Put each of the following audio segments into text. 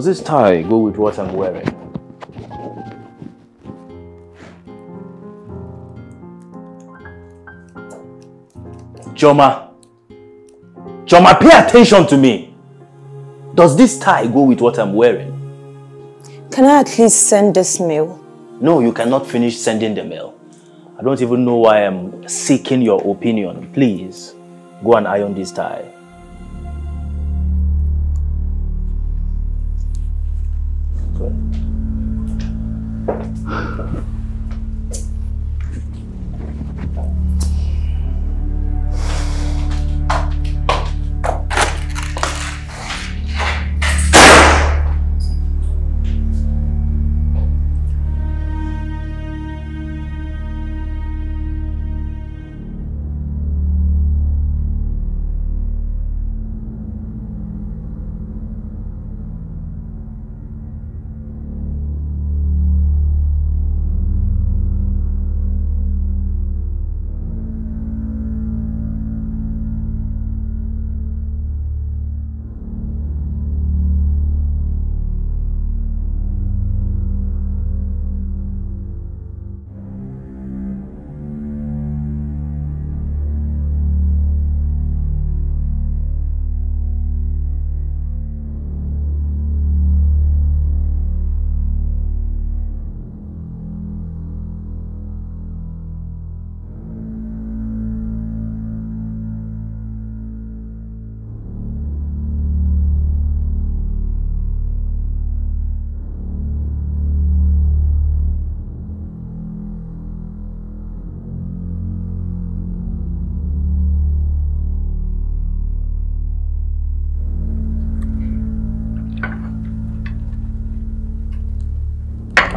Does this tie go with what I'm wearing? Choma, Choma, pay attention to me. Does this tie go with what I'm wearing? Can I at least send this mail? No, you cannot finish sending the mail. I don't even know why I'm seeking your opinion. Please, go and iron this tie.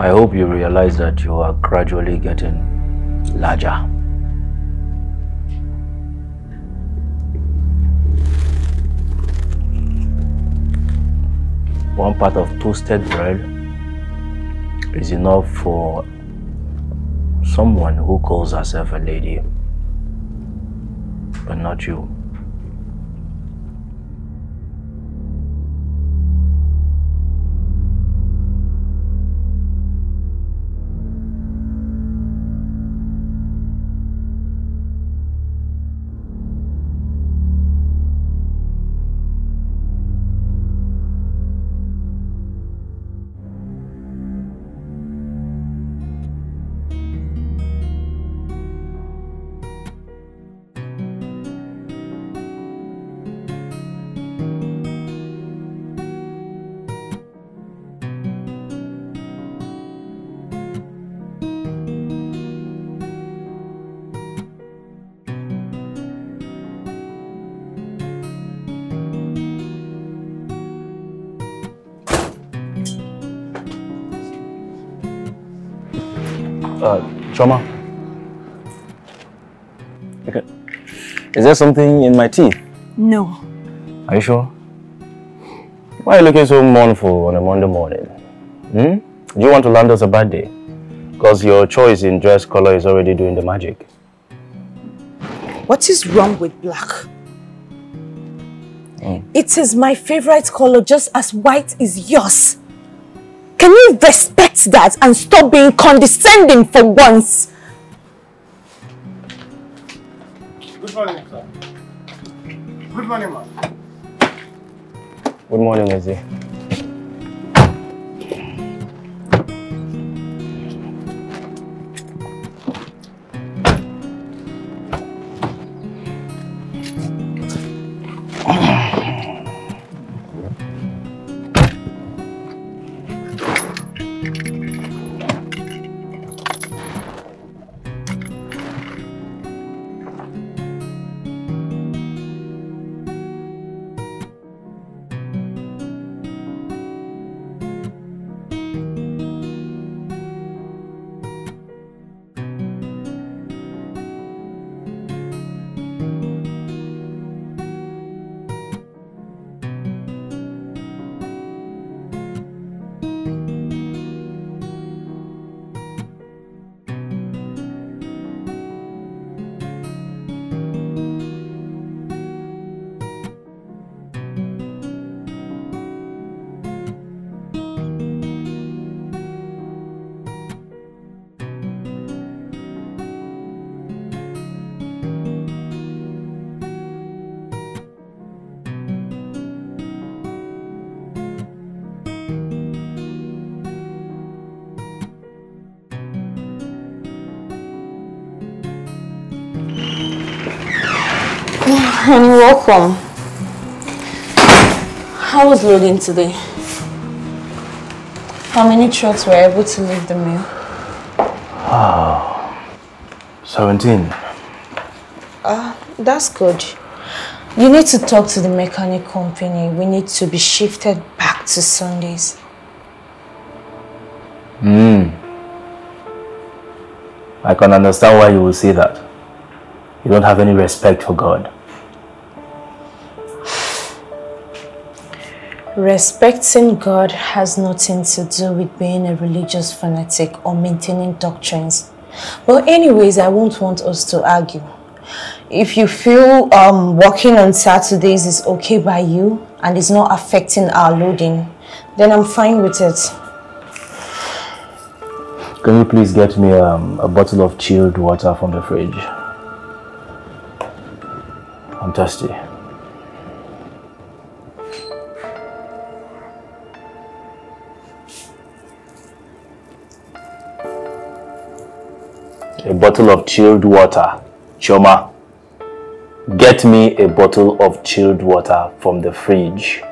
I hope you realize that you are gradually getting larger. One part of toasted bread is enough for someone who calls herself a lady, but not you. Choma. Okay. Is there something in my teeth? No. Are you sure? Why are you looking so mournful on a Monday morning? Hmm? Do you want to land us a bad day? Because your choice in dress color is already doing the magic. What is wrong with black? It is my favorite color just as white is yours. Can you respect that and stop being condescending for once? Good morning, sir. Good morning, ma'am. Good morning, Izzy. Welcome. How was loading today? How many trucks were able to leave the mill? Oh, 17. Ah, uh, that's good. You need to talk to the mechanic company. We need to be shifted back to Sundays. Hmm. I can understand why you will say that. You don't have any respect for God. Respecting God has nothing to do with being a religious fanatic or maintaining doctrines. But anyways, I won't want us to argue. If you feel um, working on Saturdays is okay by you and it's not affecting our loading, then I'm fine with it. Can you please get me um, a bottle of chilled water from the fridge? I'm thirsty. A bottle of chilled water. Choma, get me a bottle of chilled water from the fridge.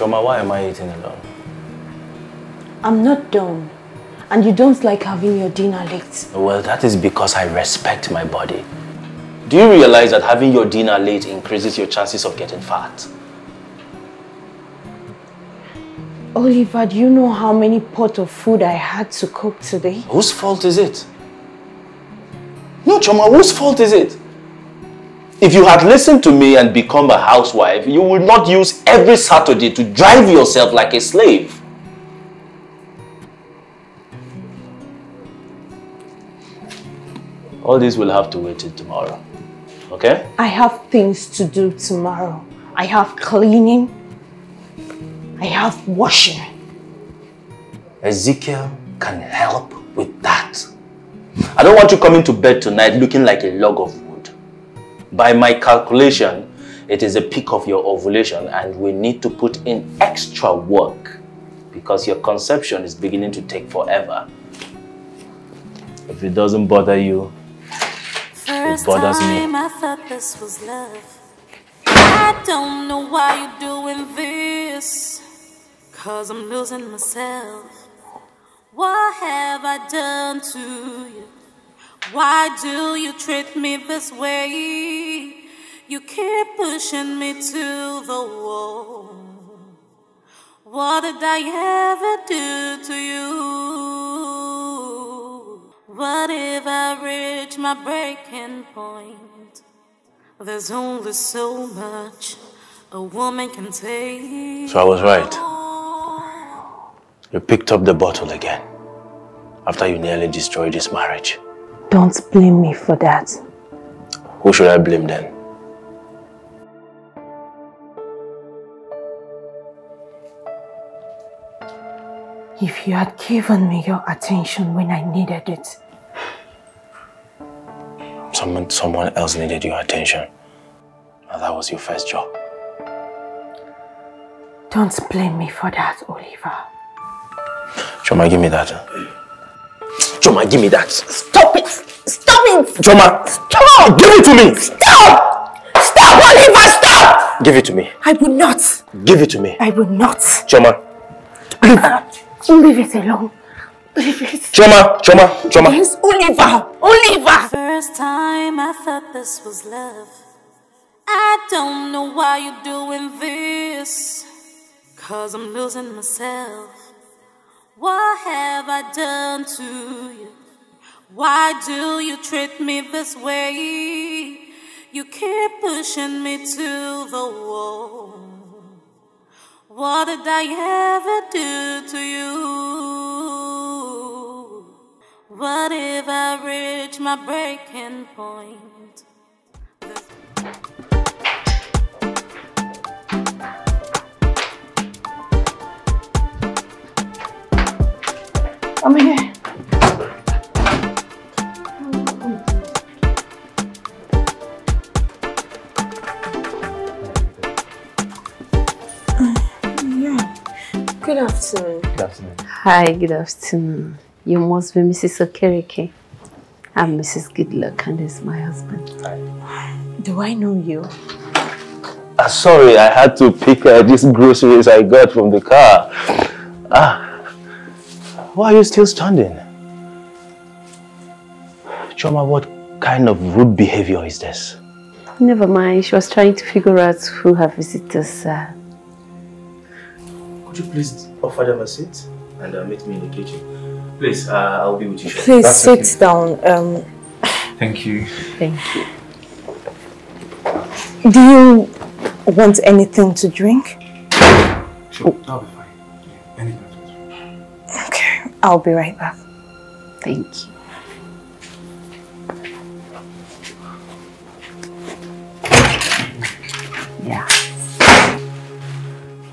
Choma, why am I eating alone? I'm not done. And you don't like having your dinner late. Well, that is because I respect my body. Do you realize that having your dinner late increases your chances of getting fat? Oliver, do you know how many pot of food I had to cook today? Whose fault is it? No, Choma, whose fault is it? If you had listened to me and become a housewife, you would not use every Saturday to drive yourself like a slave. All this will have to wait till tomorrow. Okay? I have things to do tomorrow. I have cleaning. I have washing. Ezekiel can help with that. I don't want you coming to bed tonight looking like a log of wood. By my calculation, it is a peak of your ovulation and we need to put in extra work because your conception is beginning to take forever. If it doesn't bother you, First it bothers time me. I thought this was love. I don't know why you're doing this. Cause I'm losing myself. What have I done to you? Why do you treat me this way? You keep pushing me to the wall. What did I ever do to you? What if I reach my breaking point? There's only so much a woman can take. So I was right. You picked up the bottle again after you nearly destroyed this marriage. Don't blame me for that. Who should I blame then? If you had given me your attention when I needed it, Someone, someone else needed your attention. And that was your first job. don't blame me for that, Oliver. Choma, give me that. Choma, give me that. Stop it! Stop it! Choma, stop! Give it to me! Stop! Stop, Oliver! Stop! Give it to me. I will not. Give it to me. I will not. Choma. Uh, leave it alone. Leave it. Choma, Choma, Choma. Yes, Oliver! Oliver! First time I thought this was love. I don't know why you're doing this. Cause I'm losing myself. What have I done to you? Why do you treat me this way? You keep pushing me to the wall. What did I ever do to you? What if I reach my breaking point? Come here. Yeah. Good afternoon. Good afternoon. Hi, good afternoon. You must be Mrs. Okereke. I'm Mrs. Goodluck and this is my husband. Hi. Do I know you? uh, sorry, I had to pick uh, these groceries I got from the car. Ah, why are you still standing? Choma, what kind of rude behavior is this? Never mind. She was trying to figure out who her visitors are. Could you please offer them a seat and uh, meet me in the kitchen? Please, uh, I'll be with you. Please That's sit okay. down. Um, Thank you. Thank you. do you want anything to drink? Sure, that'll I'll be right back. Thank you. Yeah.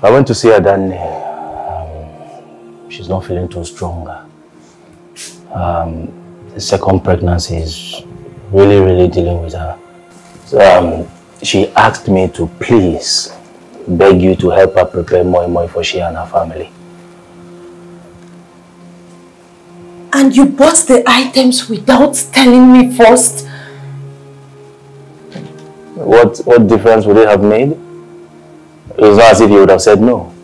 I went to see her then. Um, she's not feeling too strong. Um, the second pregnancy is really, really dealing with her. So um, she asked me to please beg you to help her prepare moi moi for she and her family. And you bought the items without telling me first? What what difference would it have made? It was not as if you would have said no.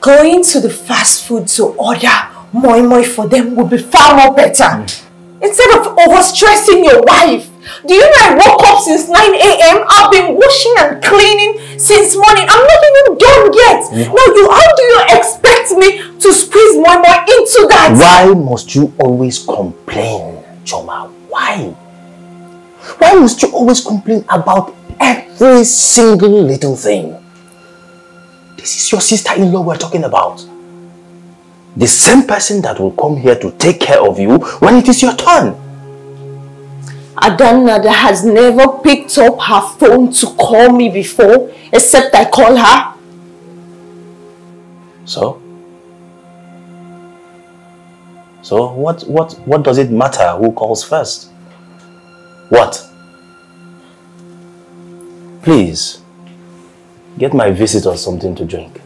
Going to the fast food to order moi moi for them would be far more better. Mm. Instead of overstressing your wife. Do you know I woke up since 9 a.m.? I've been washing and cleaning since morning. I'm not even done yet. Now, you, how do you expect me to squeeze moi moi into that? Why must you always complain, Choma? Why? Why must you always complain about every single little thing? This is your sister-in-law we're talking about. The same person that will come here to take care of you when it is your turn. Adanada has never picked up her phone to call me before, except I call her. So? So what, what, what does it matter who calls first? What? Please, get my visitor something to drink.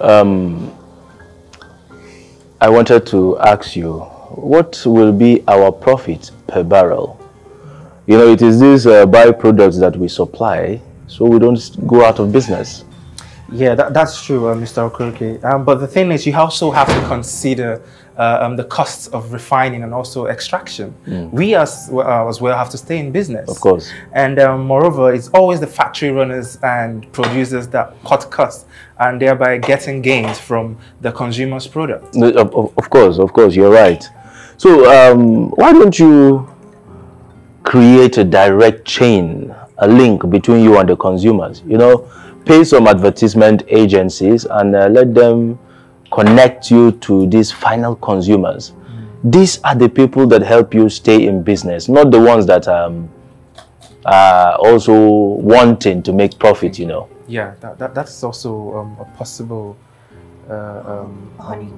Um, I wanted to ask you, what will be our profit per barrel? You know, it is these uh, byproducts that we supply, so we don't go out of business. Yeah, that, that's true, uh, Mr. Okereke. Um, but the thing is, you also have to consider uh, um, the costs of refining and also extraction. We as, uh, as well have to stay in business. Of course. And um, moreover, it's always the factory runners and producers that cut costs and thereby getting gains from the consumer's product. Of, of- of course, of course, you're right. So, um, why don't you create a direct chain, a link between you and the consumers? You know, pay some advertisement agencies and uh, let them connect you to these final consumers. These are the people that help you stay in business, not the ones that um, are also wanting to make profit, you know. Yeah, that, that, that's also um, a possible uh, um,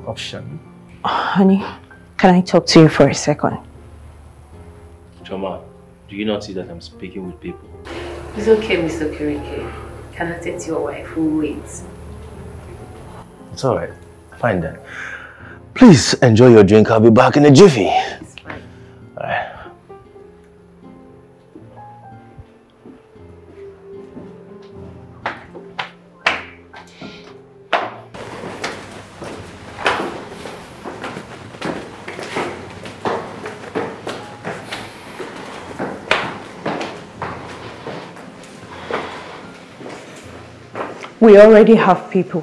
option. Honey, can I talk to you for a second? Choma, do you not see that I'm speaking with people? It's okay, Mr. Kirike. Can I take your wife who waits? It's all right. Fine then. Please enjoy your drink. I'll be back in a jiffy. All right. We already have people.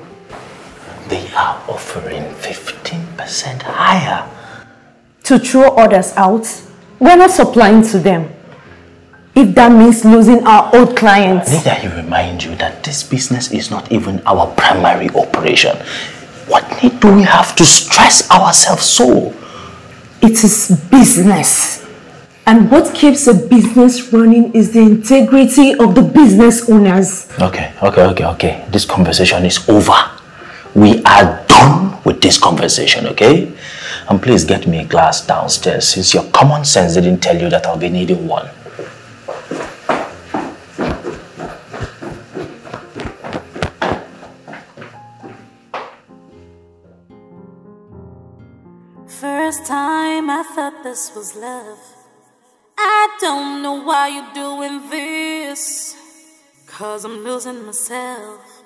Offering 15% higher. To throw others out, we're not supplying to them. If that means losing our old clients. Need I remind you that this business is not even our primary operation. What need do we have to stress ourselves so? It is business. And what keeps a business running is the integrity of the business owners. Okay, okay, okay, okay. This conversation is over. We are done with this conversation, okay? And please get me a glass downstairs since your common sense didn't tell you that I'll be needing one. First time I thought this was love. I don't know why you're doing this. Cause I'm losing myself.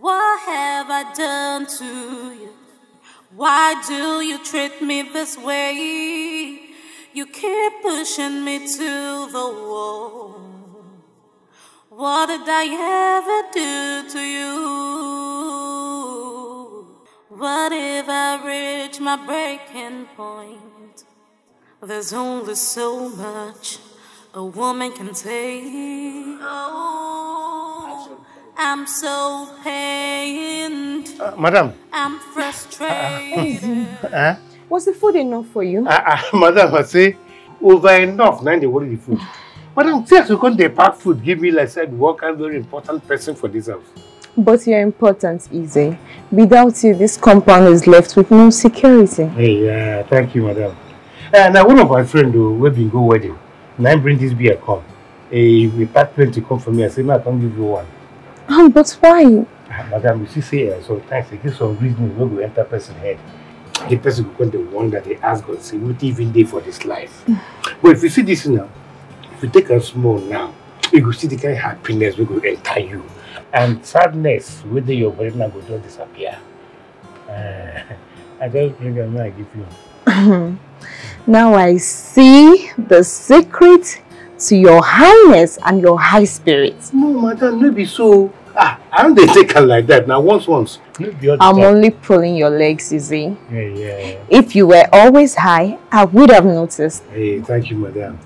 What have I done to you? Why do you treat me this way? You keep pushing me to the wall. What did I ever do to you? What if I reach my breaking point? There's only so much a woman can take. Oh, I'm so pained. Uh, madam. I'm frustrated. Uh, Was the food enough for you? uh, uh, madam, I say, over enough, now they worry the food. Madam, see as you come dey pack food, give me like said, what kind very important person for this house. But your importance, Easy. Without you, this compound is left with no security. Hey, yeah, thank you, madam. Uh, now, one of my friend, though, we been go wedding. Now, I bring this beer come. Hey, we pack plenty come for me. I say, I can give you one. Oh, but why? Ah, madam, you see, say, uh, sometimes it gives some reason we go enter person head. The person go come to wonder, they ask God, say, what even day for this life? but if you see this now, if you take a small now, you go see the kind of happiness we go enter you. And sadness, whether your body now go just disappear. Uh, I just bring them I give you. Now I see the secret to your highness and your high spirits. No, madam, no be so. Ah, I don't take am like that. Now, once, once. No be I'm time. only pulling your legs, Easy. Yeah, yeah. If you were always high, I would have noticed. Hey, thank you, madam.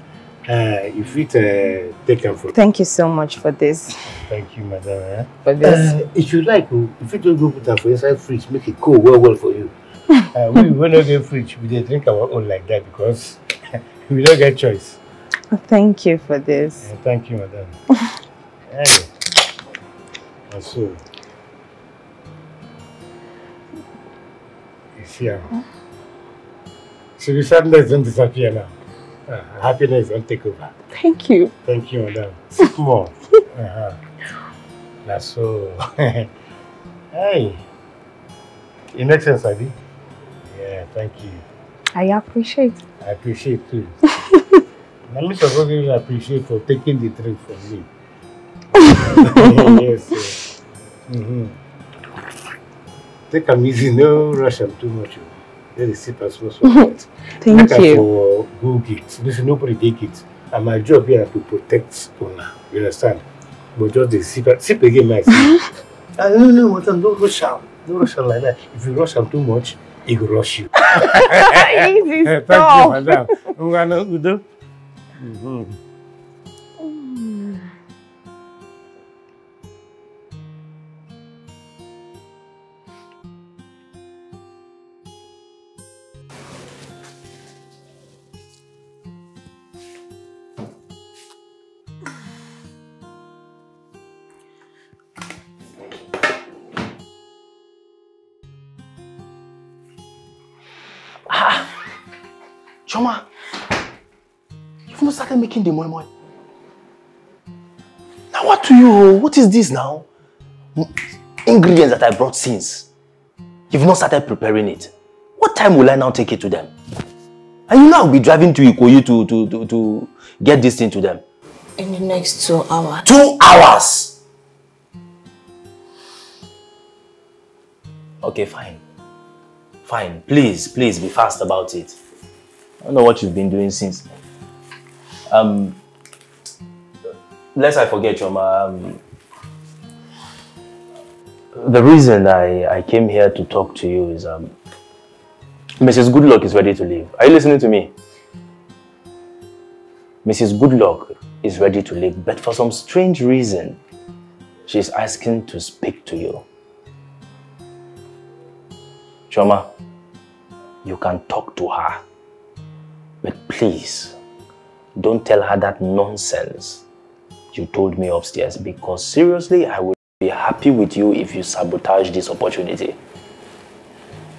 Uh, if it uh, take am from Thank you so much for this. Thank you, madam. Eh? For this. Uh, if you like, oh, if you don't go put am for inside fridge, make it cool well well for you. uh, we we no get fridge, we dey drink our own like that because we don't get choice. Thank you for this. Uh, thank you, madam. hey. You see am. So the sadness don't disappear now. Uh, happiness don't take over. Thank you. Thank you, madam. Sip more. uh-huh. That's so. hey. It makes sense, Adi. Yeah, thank you. I appreciate. I appreciate too. Let me suppose you appreciate for taking the drink from me. yes. yes. Mm-hmm. Take am easy, no rush am too much. oh. Let it sip small small. Thank Make you. for go get. Listen, nobody take it. And my job here to protect una. You understand? But just dey sip sip again, my sip. Ah, no, no, madam, don't rush am. Don't rush am like that. If you rush am too much, e go rush you. Easy, Thank you, stop. Madam. Ngwana, udo. Mhm. Choma, you've not started making the moi moi. Now what to you? Oh? What is this now? Ingredients that I brought since. You've not started preparing it. What time will I now take it to them? And you know I'll be driving to Ikoyi to, to, to, to get this thing to them. In the next two hours. Two hours! Okay, fine. Fine. Please, please be fast about it. I don't know what you've been doing since. Um, lest I forget, Choma, um, the reason I, I came here to talk to you is um, Mrs. Goodluck is ready to leave. Are you listening to me? Mrs. Goodluck is ready to leave, but for some strange reason, she's asking to speak to you. Choma, you can talk to her, but please don't tell her that nonsense you told me upstairs because seriously, I would be happy with you if you sabotage this opportunity.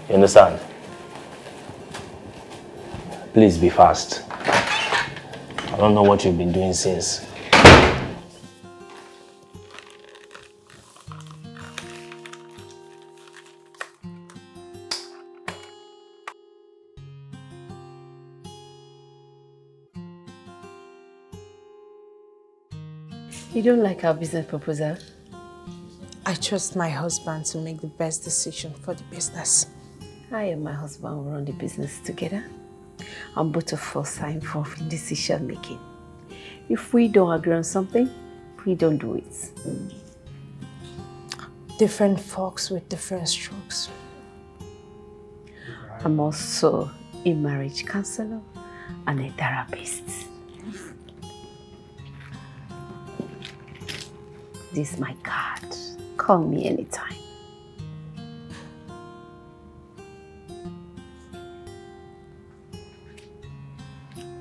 You understand? Please be fast. I don't know what you've been doing since. You don't like our business proposal? I trust my husband to make the best decision for the business. I and my husband will run the business together. And both of us are involved in decision making. If we don't agree on something, we don't do it. Different folks with different strokes. I'm also a marriage counselor and a therapist. This is my card. Call me anytime.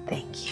Thank you.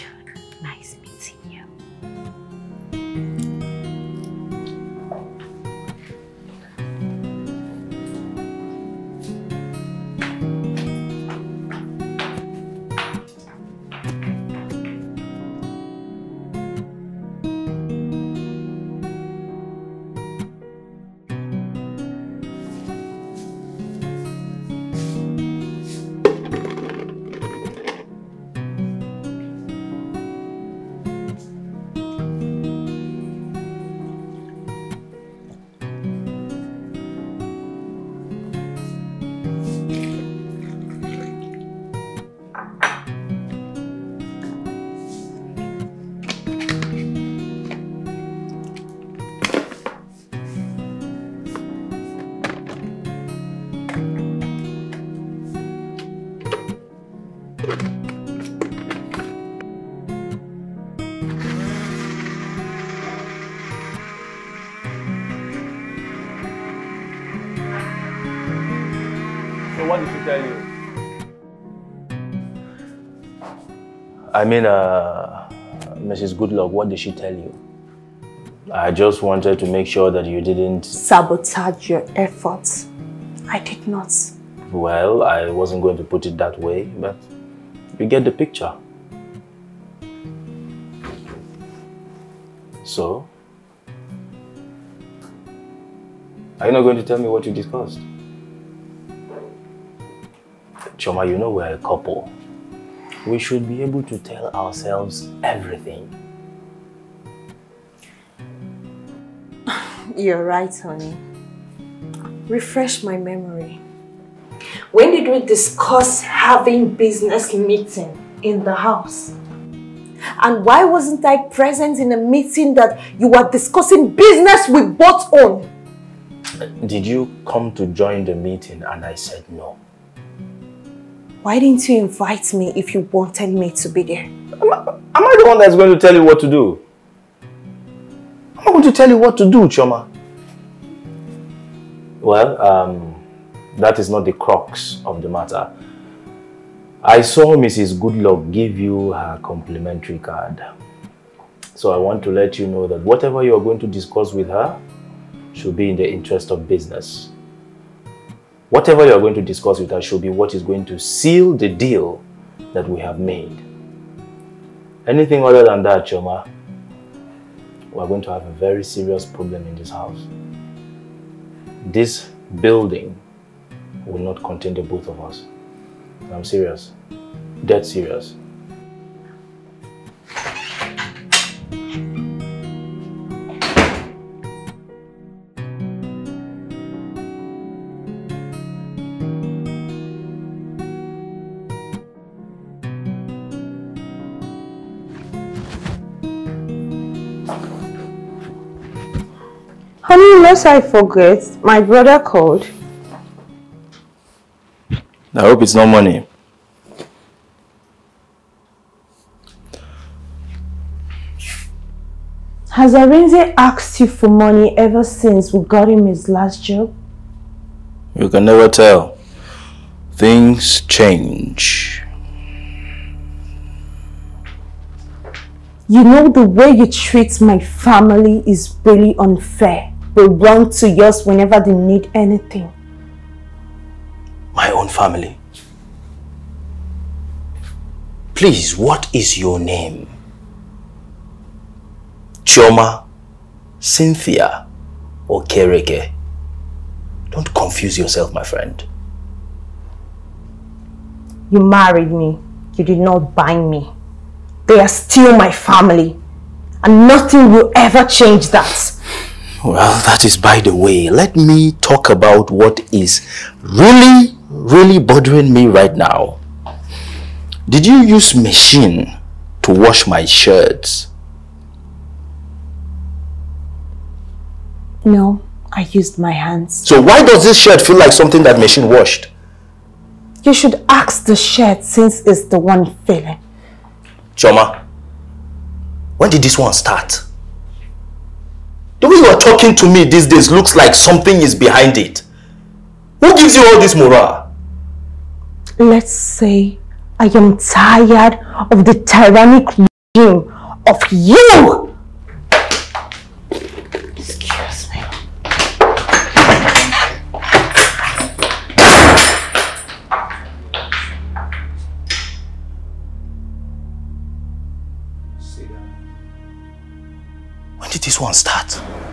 I mean, uh, Mrs. Goodluck, what did she tell you? I just wanted to make sure that you didn't... Sabotage your efforts. I did not. Well, I wasn't going to put it that way, but you get the picture. So? Are you not going to tell me what you discussed? Choma, you know we're a couple. We should be able to tell ourselves everything. You're right, honey. Refresh my memory. When did we discuss having business meeting in the house? And why wasn't I present in a meeting that you were discussing business we both own? Did you come to join the meeting and I said no? Why didn't you invite me if you wanted me to be there? Am I, am I the one that's going to tell you what to do? I'm not going to tell you what to do, Choma. Well, um, that is not the crux of the matter. I saw Mrs. Goodluck give you her complimentary card. So I want to let you know that whatever you are going to discuss with her should be in the interest of business. Whatever you are going to discuss with us should be what is going to seal the deal that we have made. Anything other than that, Choma, we are going to have a very serious problem in this house. This building will not contain the both of us. I'm serious. Dead serious. Honey, unless I forget, my brother called. I hope it's not money. Has Arinze asked you for money ever since we got him his last job? You can never tell. Things change. You know the way you treat my family is really unfair. They run to yours whenever they need anything. My own family. Please, what is your name? Choma, Cynthia, Okereke? Don't confuse yourself, my friend. You married me. You did not buy me. They are still my family. And nothing will ever change that. Well, that is by the way. Let me talk about what is really, really bothering me right now. Did you use machine to wash my shirts? No, I used my hands. So why does this shirt feel like something that machine washed? You should ask the shirt since it's the one feeling. Choma, when did this one start? The way you are talking to me these days looks like something is behind it. Who gives you all this morale? Let's say I am tired of the tyrannic regime of you! This one start?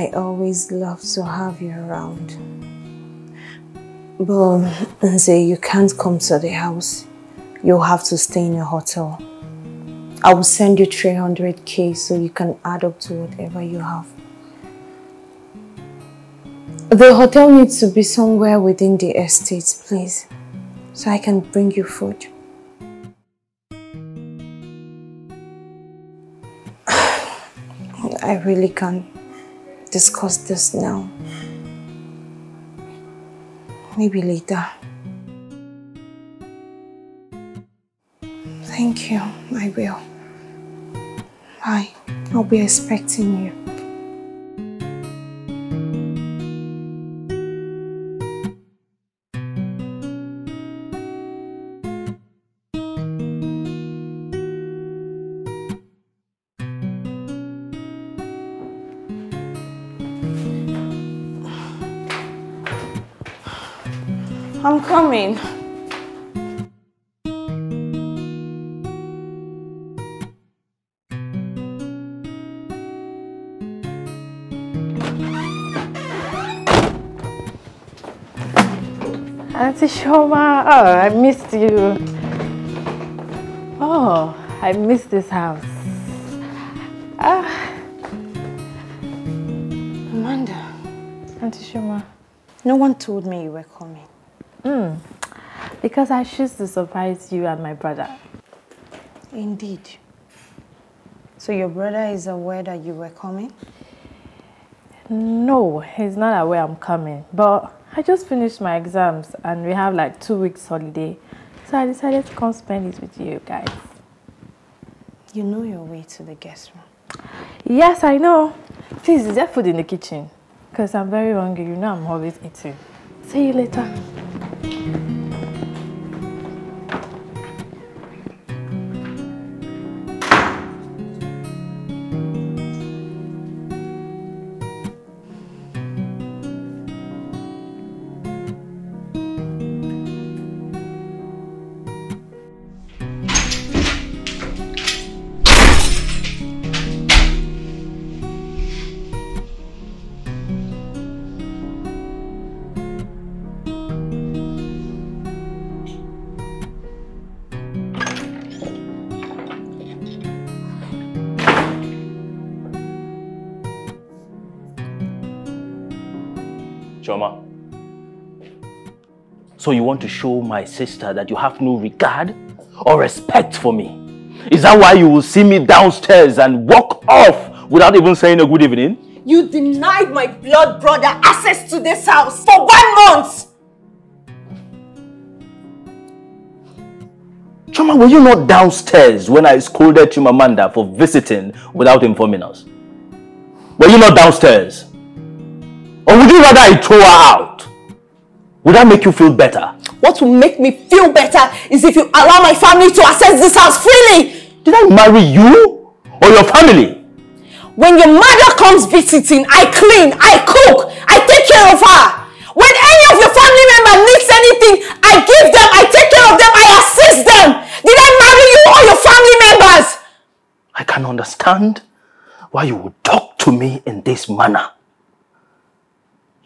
I always love to have you around. But say you can't come to the house. You'll have to stay in a hotel. I will send you 300k so you can add up to whatever you have. The hotel needs to be somewhere within the estate, please. So I can bring you food. I really can't discuss this now. Maybe later. Thank you, I will. Bye. I'll be expecting you. Coming. Auntie Choma, oh, I missed you. Oh, I missed this house. Ah, Amanda, Auntie Choma. no one told me you were coming. Because I choose to surprise you and my brother. Indeed. So your brother is aware that you were coming? No, he's not aware I'm coming. But I just finished my exams and we have like two weeks holiday. So I decided to come spend it with you guys. You know your way to the guest room. Yes, I know. Please, is there food in the kitchen? Because I'm very hungry. You know I'm always eating. See you later. Choma. So you want to show my sister that you have no regard or respect for me? Is that why you will see me downstairs and walk off without even saying a good evening? You denied my blood brother access to this house for one month! Choma, were you not downstairs when I scolded Chimamanda for visiting without informing us? Were you not downstairs? Or would you rather I throw her out? Would that make you feel better? What will make me feel better is if you allow my family to access this house freely. Did I marry you or your family? When your mother comes visiting, I clean, I cook, I take care of her. When any of your family member needs anything, I give them, I take care of them, I assist them. Did I marry you or your family members? I can understand why you would talk to me in this manner.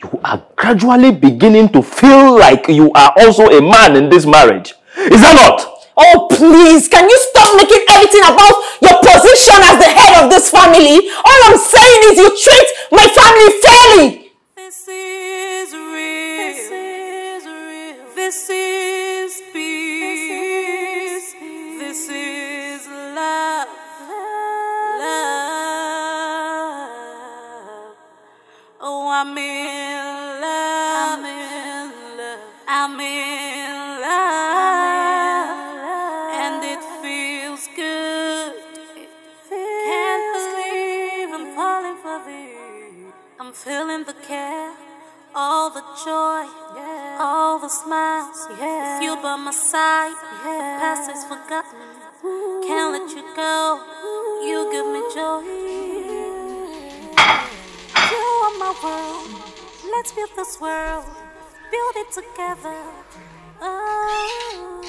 You are gradually beginning to feel like you are also a man in this marriage. Is that not? Oh, please, can you stop making everything about your position as the head of this family? All I'm saying is you treat my family fairly. This is real. This is real. This is peace. This is love. Love. Oh, I'm in feeling the care, all the joy, yeah. all the smiles. With you by my side, the past is forgotten. Can't let you go. You give me joy. You are my world. Let's build this world. Build it together. Oh,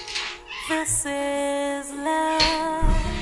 this is love.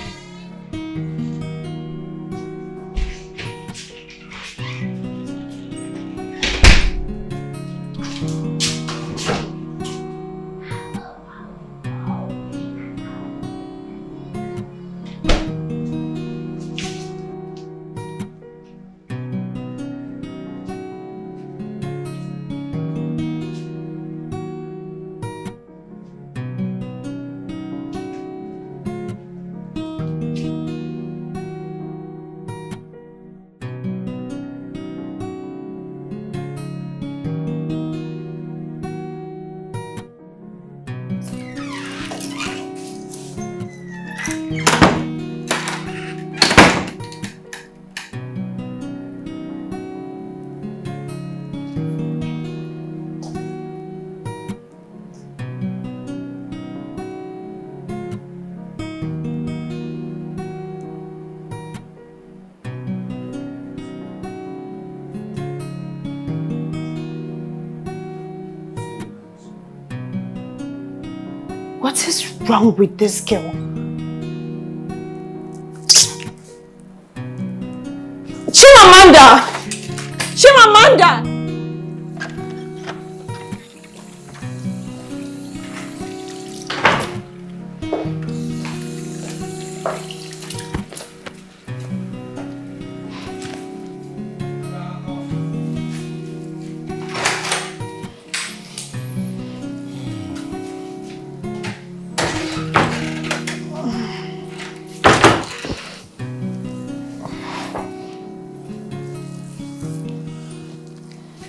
What is wrong with this girl?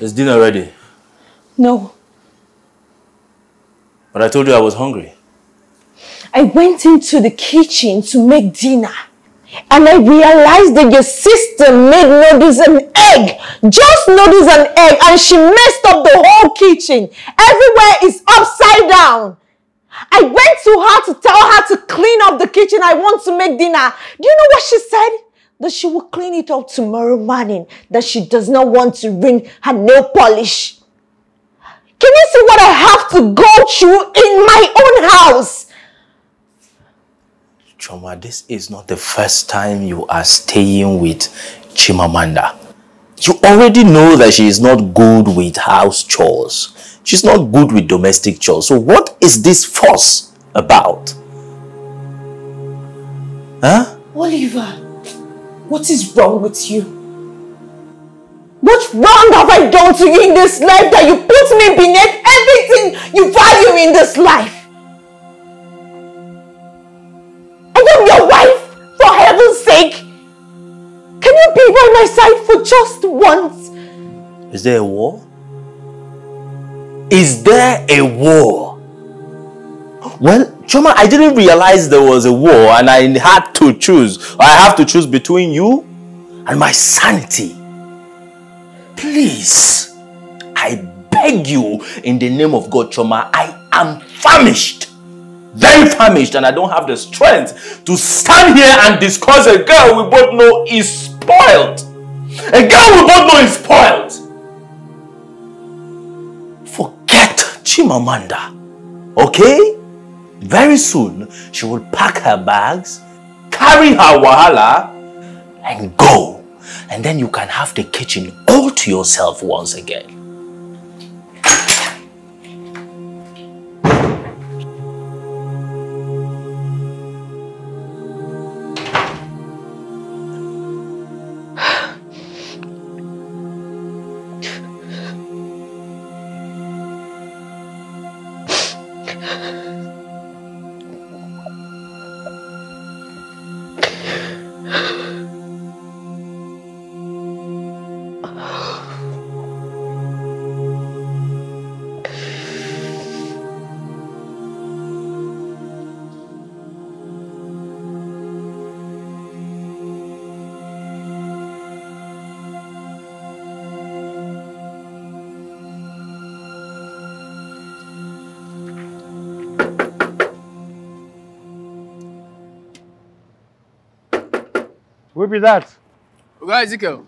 Is dinner ready? No, But I told you I was hungry. I went into the kitchen to make dinner and I realized that your sister made noodles and egg. Just noodles and egg and she messed up the whole kitchen. Everywhere is upside down. I went to her to tell her to clean up the kitchen. I want to make dinner. Do you know what she said? That she will clean it up tomorrow morning. That she does not want to ruin her nail polish. Can you see what I have to go through in my own house? Choma, this is not the first time you are staying with Chimamanda. You already know that she is not good with house chores. She's not good with domestic chores. So what is this fuss about? Huh? Oliver, what is wrong with you? What wrong have I done to you in this life that you put me beneath everything you value in this life? I am your wife, for heaven's sake. Can you be by my side for just once? Is there a war? Is there a war? Well, Choma, I didn't realize there was a war and I had to choose. I have to choose between you and my sanity. Please, I beg you in the name of God, Choma, I am famished. Very famished and I don't have the strength to stand here and discuss a girl we both know is spoiled. A girl we both know is spoiled. Forget Chimamanda, okay? Very soon, she will pack her bags, carry her wahala, and go. And then you can have the kitchen all to yourself once again. Who be that? Oga Ezekiel.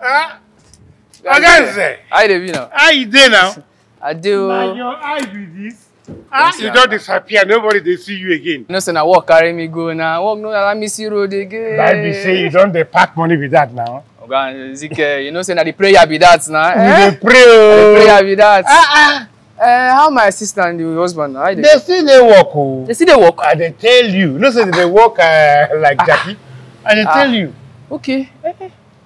Ah, Oga Nze, How dey be now? how you dey now? I do. Na You your eye be this? Ah, you sir. don disappear, nobody dey see you again. know say na work carry me go na work no allow me see road again. Like be say you don dey pack money with that now. Oga Ezekiel, you know say na the prayer be that na. You Eh? dey pray The o. prayer be that. Ah ah, Eh, how my sister and the husband na? How dey? dey still dey work o. They still dey work. I dey tell you, you know say they dey work uh, like Jackie. I dey tell you. Okay.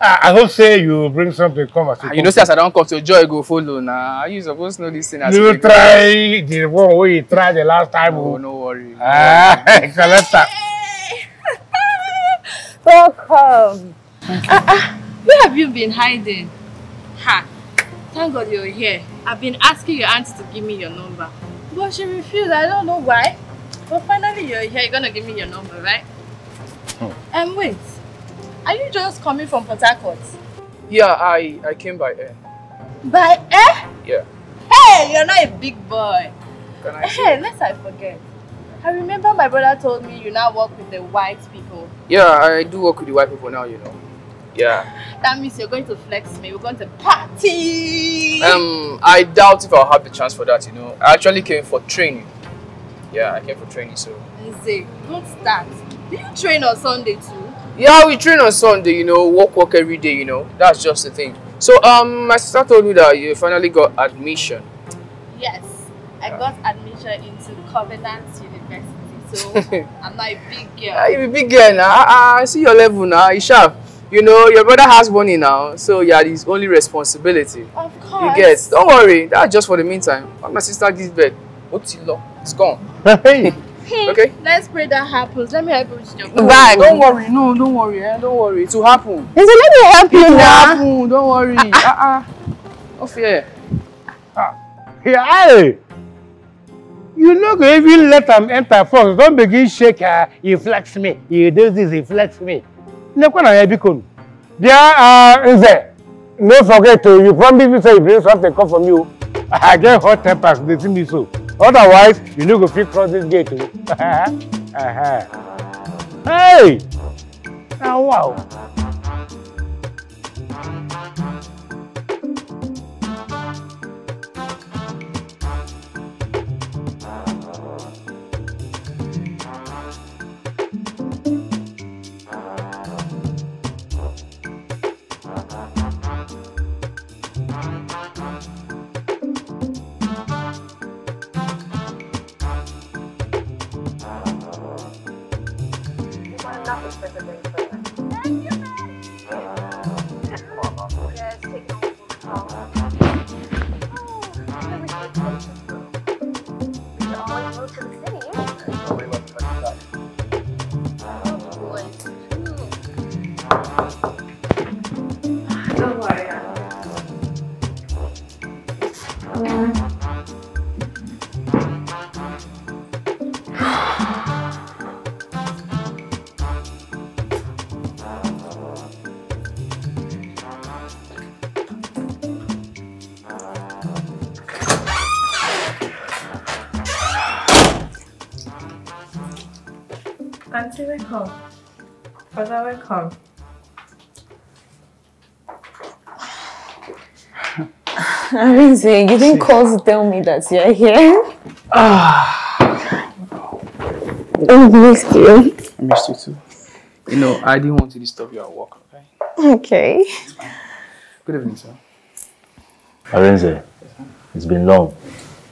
Ah, I hope say you bring something come as Ah, You know say as I don come to joy go follow na. You suppose know this thing as You dey go. try the one wey you try the last time Oh, o. no worry. Ah, collect am. Welcome. Ah, ah, where have you been hiding? Ha! Thank God you're here. I've been asking your auntie to give me your number. But she refused. I don't know why. But finally you're here. You're gonna give me your number, right? And wait. Are you just coming from Port Harcourt? Yeah, I I came by air. By air? Yeah. Hey, you're not a big boy. Can I? Hey, lest I forget. I remember my brother told me you now work with the white people. Yeah, I do work with the white people now, you know. Yeah. That means you're going to flex me. We're going to party. Um, I doubt if I'll have the chance for that, you know. I actually came for training. Yeah, I came for training, so. Don't start. Do you train on Sunday too? Yeah, we train on Sunday, you know, walk, walk every day, you know. That's just the thing. So, um, my sister told me that you finally got admission. Yes. I got admission into Covenant University. So I'm not a big Ah, girl. you be big girl now. Ah, I see your level now. You sharp. You know, your brother has money now, so yeah, his only responsibility. Of You course. get. Don't worry. That's just for the meantime. When my sister gives birth, Otilo, it's gone. Hey, Okay? Let's pray that happens. Let me help you with your Bye. Don't worry. No, don't worry. Eh? Don't worry. It will happen. He said, let me help It you will now. happen. Don't worry. Ah, uh-uh. No fear. hey, you no go even let am enter first. Don begin shake her, you flex me, you do this, you flex me. Nekwa na ya biko nu. Uh, Nze, no forget to you promise me say you bring something come from you. I get hot tempers, dey see me so. Otherwise, you no go fit cross this gate o. uh-huh. Hey! Na wow. Father, welcome. Arinze, you didn't call to tell me that you're here. I missed you. I missed you too. You know, I didn't want to disturb you at work, okay? Okay. Good evening, sir. Arinze, it's been long.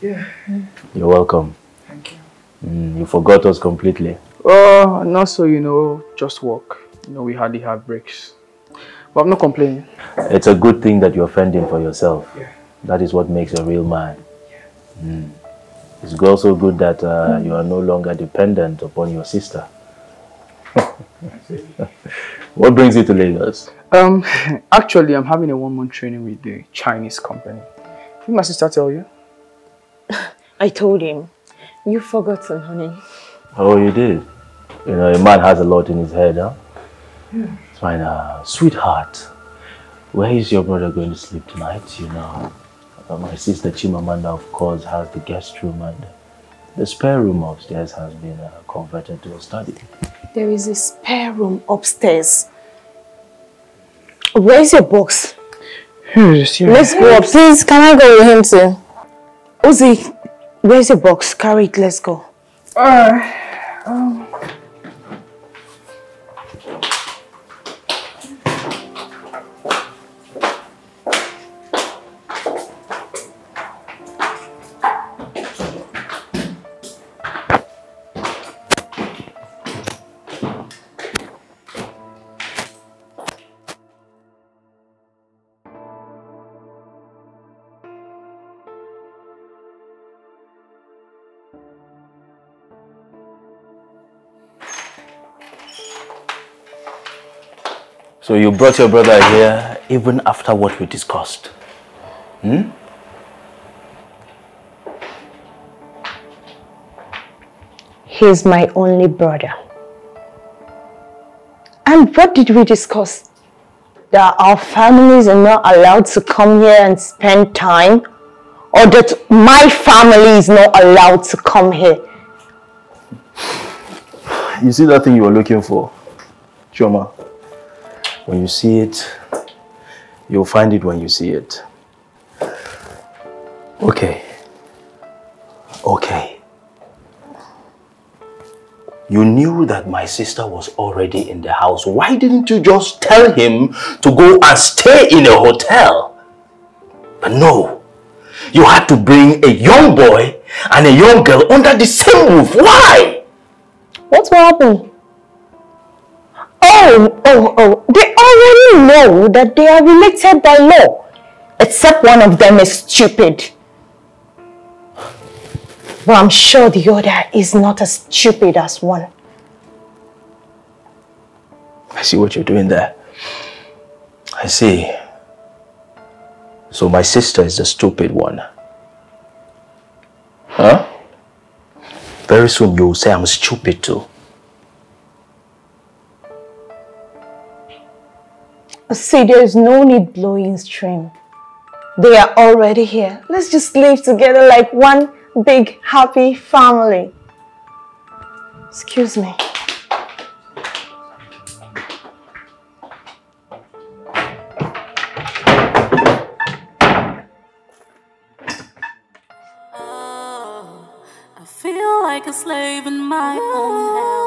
Yeah. You're welcome. Thank you. Mm, you forgot us completely. Oh, not so, you know, just work. You know, we hardly have breaks. But I'm not complaining. It's a good thing that you're fending for yourself. Yeah. That is what makes a real man. Mm. It's also good that uh, you are no longer dependent upon your sister. what brings you to Lagos? Um, actually, I'm having a one-month training with the Chinese company. Did my sister tell you? I told him. You've forgotten, honey. Oh, you did? You know, a man has a lot in his head, huh? Yeah. Fine. Uh, sweetheart, where is your brother going to sleep tonight? You know, uh, my sister Chimamanda, of course, has the guest room and the spare room upstairs has been uh, converted to a study. There is a spare room upstairs. Where's your box? Let's go up. Please, can I go with him too? Ozzy, where's your box? Carry it, let's go. Uh, um, So you brought your brother here even after what we discussed? Hmm? He's my only brother. And what did we discuss? That our families are not allowed to come here and spend time? Or that my family is not allowed to come here? You see that thing you were looking for? Choma. When you see it, you'll find it when you see it. Okay. Okay. You knew that my sister was already in the house. Why didn't you just tell him to go and stay in a hotel? But no. You had to bring a young boy and a young girl under the same roof. Why? What will happen? Oh, oh, oh. They already know that they are related by law. Except one of them is stupid. But I'm sure the other is not as stupid as one. I see what you're doing there. I see. So my sister is the stupid one. Huh? Very soon you'll say I'm stupid too. See, there's no need blowing stream. They are already here. Let's just live together like one big happy family. Excuse me. Oh, I feel like a slave in my own.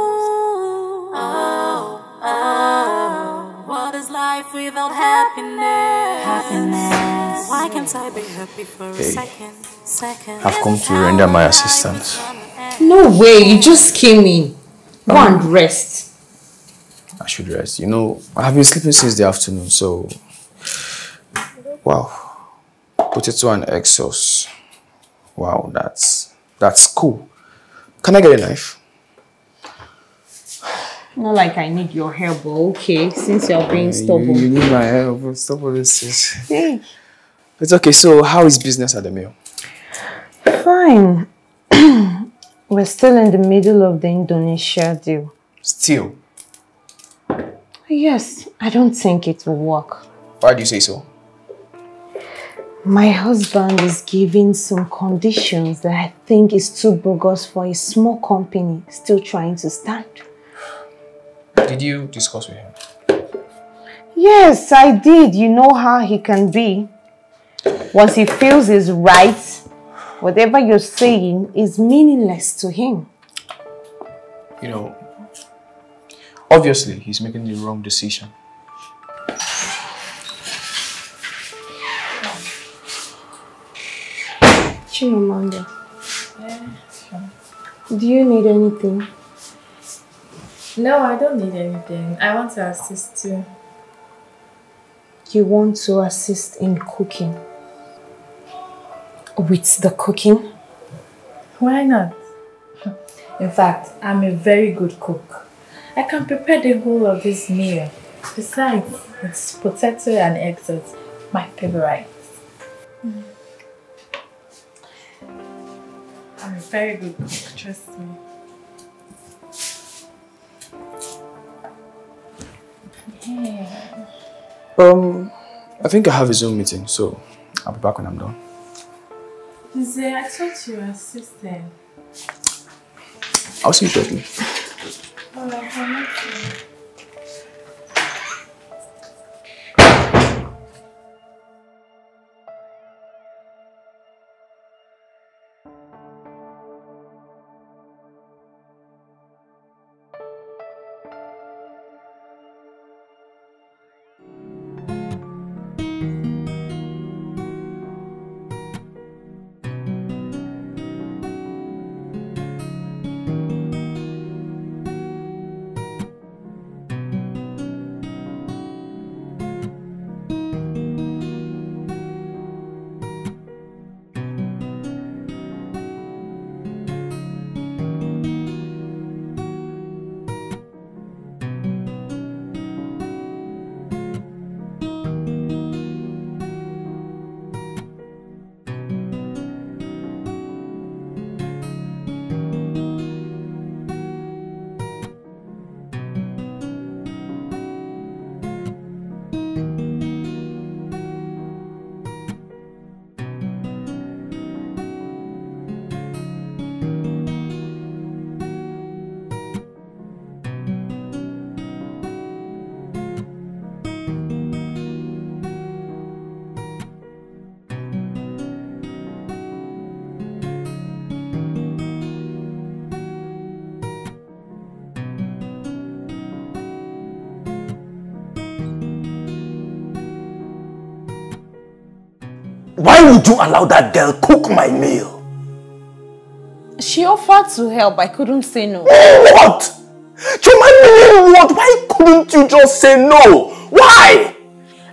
Life without happiness? Happiness. Why can't I be happy for a second? Second. I've come to render my assistance. No way, you just came in. Go um, and rest. I should rest. You know, I've been sleeping since the afternoon, so... Wow. Potato and egg sauce. Wow, that's... That's cool. Can I get a knife? Not like I need your help, but okay, since you're being You, stubborn. you need my help. Stop all this. Hey. It's okay. So, how is business at the mill? Fine. We're still in the middle of the Indonesia deal. Still? Yes, I don't think it will work. Why do you say so? My husband is giving some conditions that I think is too bogus for a small company still trying to stand. Did you discuss with him? Yes, I did. You know how he can be. Once he feels he's right, whatever you're saying is meaningless to him. You know, obviously he's making the wrong decision. Chimamanda, do you need anything? No, I don't need anything. I want to assist you. You want to assist in cooking? With the cooking? Why not? In fact, I'm a very good cook. I can prepare the whole of this meal. Besides, it's potato and eggs that's my favorite. Mm. I'm a very good cook, trust me. Yeah. Um, I think I have a Zoom meeting, so I'll be back when I'm done. Zay, I thought you were assisting. I'll see you shortly. Alright, I'll meet you. Would you allow that girl cook my meal? She offered to help. I couldn't say no. Oh, what? Choma, what? Why couldn't you just say no? Why?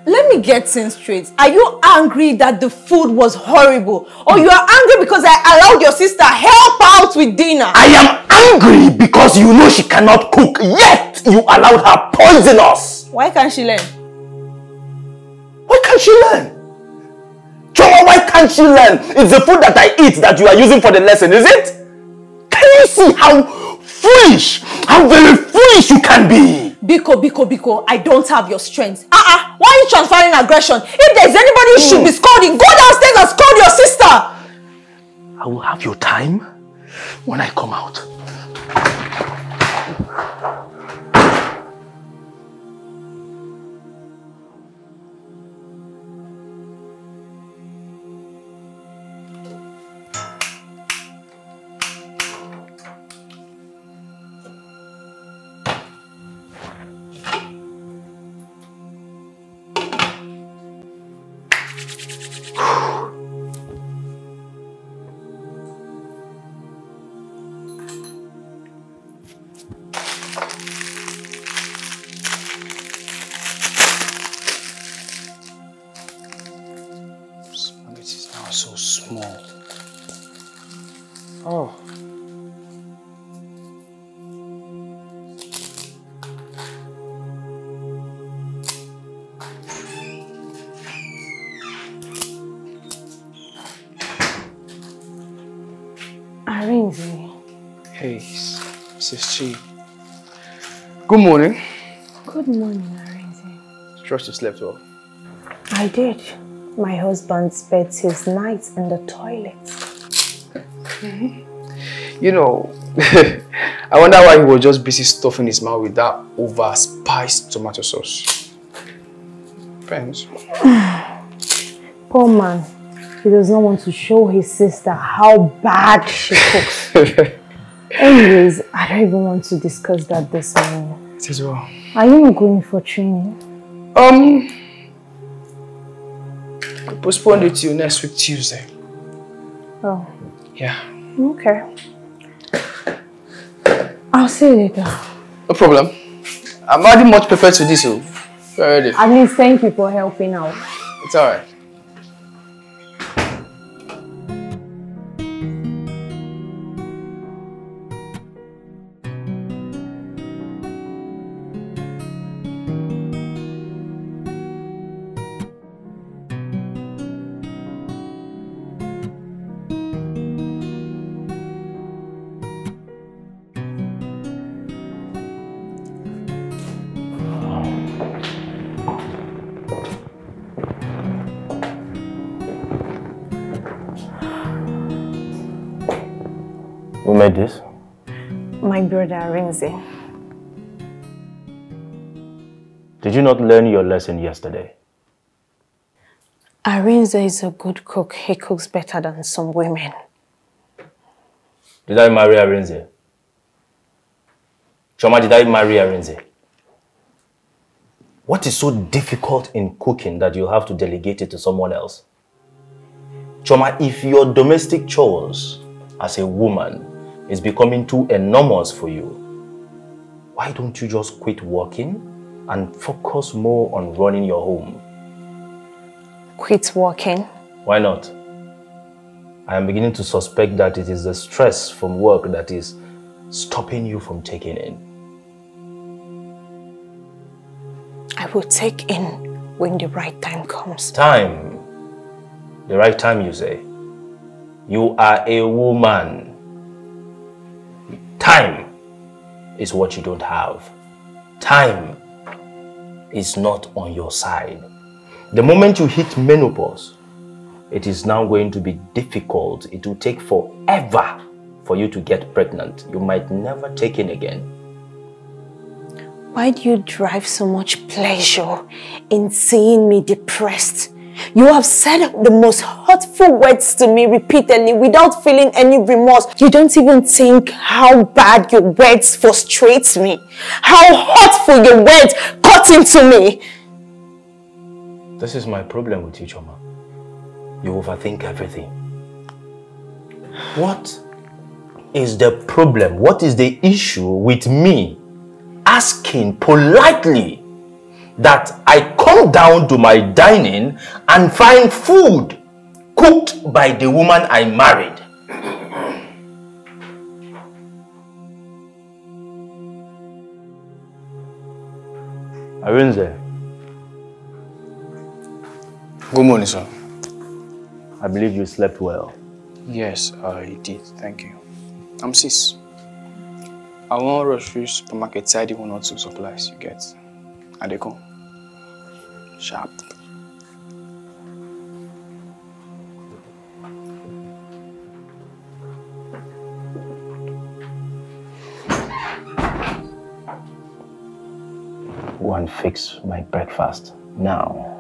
Let me get things straight. Are you angry that the food was horrible? Or you are angry because I allowed your sister help out with dinner? I am angry because you know she cannot cook, yet you allowed her poison us. Why can't she learn? Why can't she learn? Choma, why can't she learn? It's the food that I eat that you are using for the lesson, is it? Can you see how foolish, how very foolish you can be? Biko, Biko, Biko, I don't have your strength. Uh-uh, why are you transferring aggression? If there's anybody you should be hmm. scolding, go downstairs and scold your sister. I will have your time when I come out. Sis Chi. Good morning. Good morning, Arinze. Trust you slept well. I did. My husband spent his nights in the toilet. Hmm. You know, I wonder why he was just busy stuffing his mouth with that over spiced tomato sauce. Friends. Poor man. He does not want to show his sister how bad she cooks. Anyways, I don't even want to discuss that this morning. It is well. Are you not going for training? Um, I postponed it till next week Tuesday. Oh, Yeah, okay. I'll see you later. no problem. I'm already much prepared to this, already. At least thank you for helping out. It's alright. Brother Did you not learn your lesson yesterday? Ah, Arinze is a good cook. He cooks better than some women. Did I marry Arinze? Choma, did I marry Arinze? What is so difficult in cooking that you have to delegate it to someone else? Choma, if your domestic chores as a woman is becoming too enormous for you, why don't you just quit working and focus more on running your home? Quit working. Why not? I am beginning to suspect that it is the stress from work that is stopping you from taking in. I will take in when the right time comes. Time. The right time, you say. You are a woman. Time is what you don't have. Time is not on your side. The moment you hit menopause, it is now going to be difficult. It will take forever for you to get pregnant. You might never take in again. Why do you drive so much pleasure in seeing me depressed? You have said the most hurtful words to me repeatedly without feeling any remorse. You don't even think how bad your words frustrate me. How hurtful your words cut into me. This is my problem with you, Choma. You overthink everything. What is the problem? What is the issue with me asking politely that I come down to my dining and find food cooked by the woman I married? Arinze, Good morning, sir. I believe you slept well. Yes, I did. Thank you. I'm sis. I want rush through supermarket tidy one or two supplies you get. And they come. Sharp. Go and fix my breakfast now.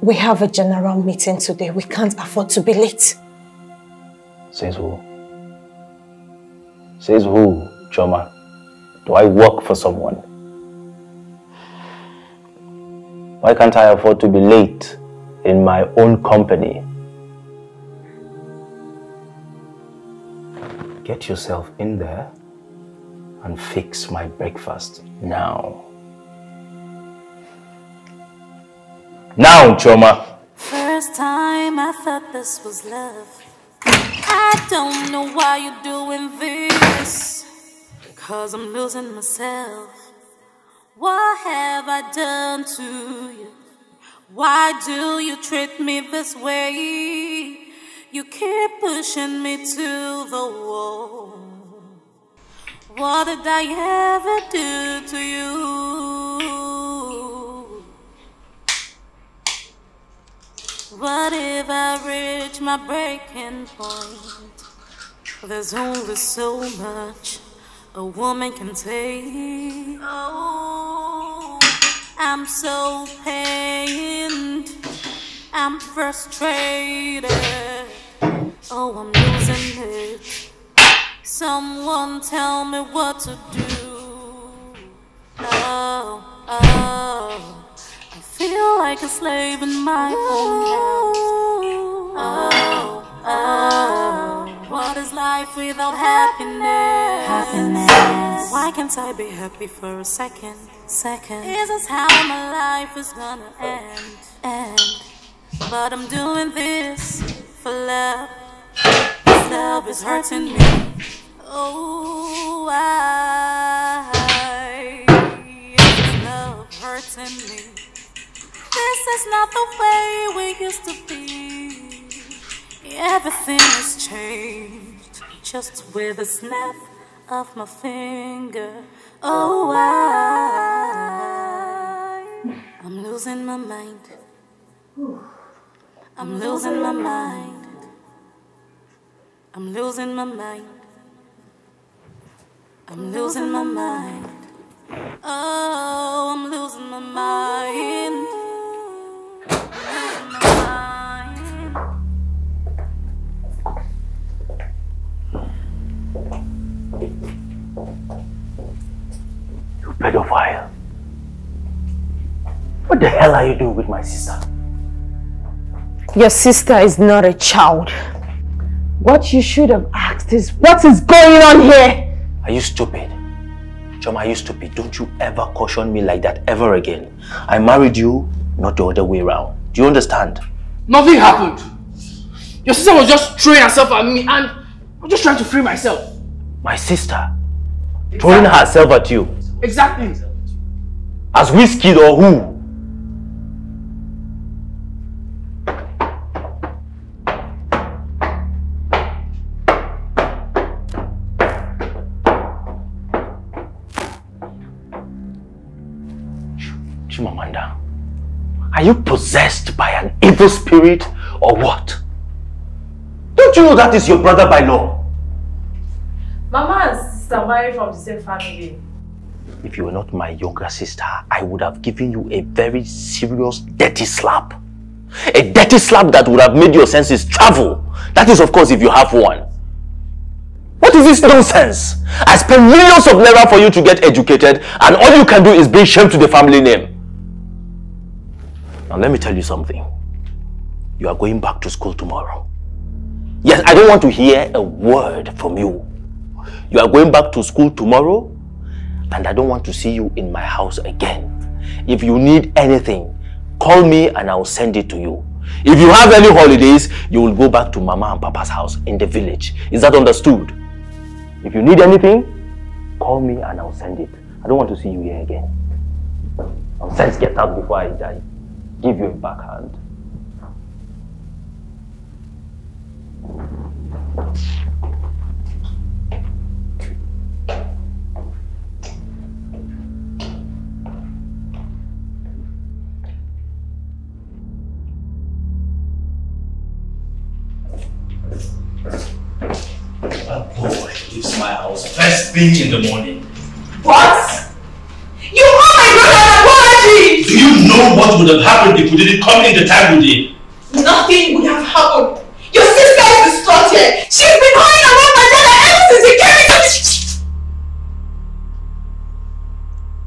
We have a general meeting today. We can't afford to be late. Says who? Says who, Choma? Do I work for someone? Why can't I afford to be late in my own company? Get yourself in there and fix my breakfast now. Now, Choma! First time I thought this was love. I don't know why you're doing this. Cause I'm losing myself. What have I done to you? Why do you treat me this way? You keep pushing me to the wall. What did I ever do to you? What if I reach my breaking point? There's only so much a woman can take. Oh, I'm so pained. I'm frustrated. Oh, I'm losing it. Someone tell me what to do. Oh, oh. I feel like a slave in my own house. Oh, oh. What is life without happiness? Happiness. Why can't I be happy for a second? Second. Is this how my life is gonna end? End. But I'm doing this for love. This love is hurting me. Oh, why is love hurting me? This is not the way we used to be. Everything has changed just with a snap of my finger. Oh, why I'm losing my mind. I'm losing my mind. I'm losing my mind. I'm losing my mind. Oh, I'm losing my mind. Pedophile. What the hell are you doing with my sister? Your sister is not a child. What you should have asked is, what is going on here? Are you stupid? Chum, are you stupid? Don't you ever caution me like that ever again. I married you, not the other way around. Do you understand? Nothing happened. Your sister was just throwing herself at me and I'm just trying to free myself. My sister? Throwing herself at you? Exactly. As whiskey or who? Chimamanda, are you possessed by an evil spirit or what? Don't you know that is your brother by law? Mama and sister married from the same family. If you were not my younger sister, I would have given you a very serious dirty slap. A dirty slap that would have made your senses travel. That is, of course, if you have one. What is this nonsense? I spent millions of naira for you to get educated and all you can do is bring shame to the family name. Now let me tell you something. You are going back to school tomorrow. Yes, I don't want to hear a word from you. You are going back to school tomorrow and I don't want to see you in my house again. If you need anything, call me and I will send it to you. If you have any holidays, you will go back to Mama and Papa's house in the village. Is that understood? If you need anything, call me and I'll send it. I don't want to see you here again. Nonsense, get out before I die. Give you a backhand. Thing in the morning. What? You are my brother an apology! Do you know what would have happened if we didn't come in the time we did? Nothing would have happened. Your sister is distorted. She's been hanging around my brother ever since he came into the...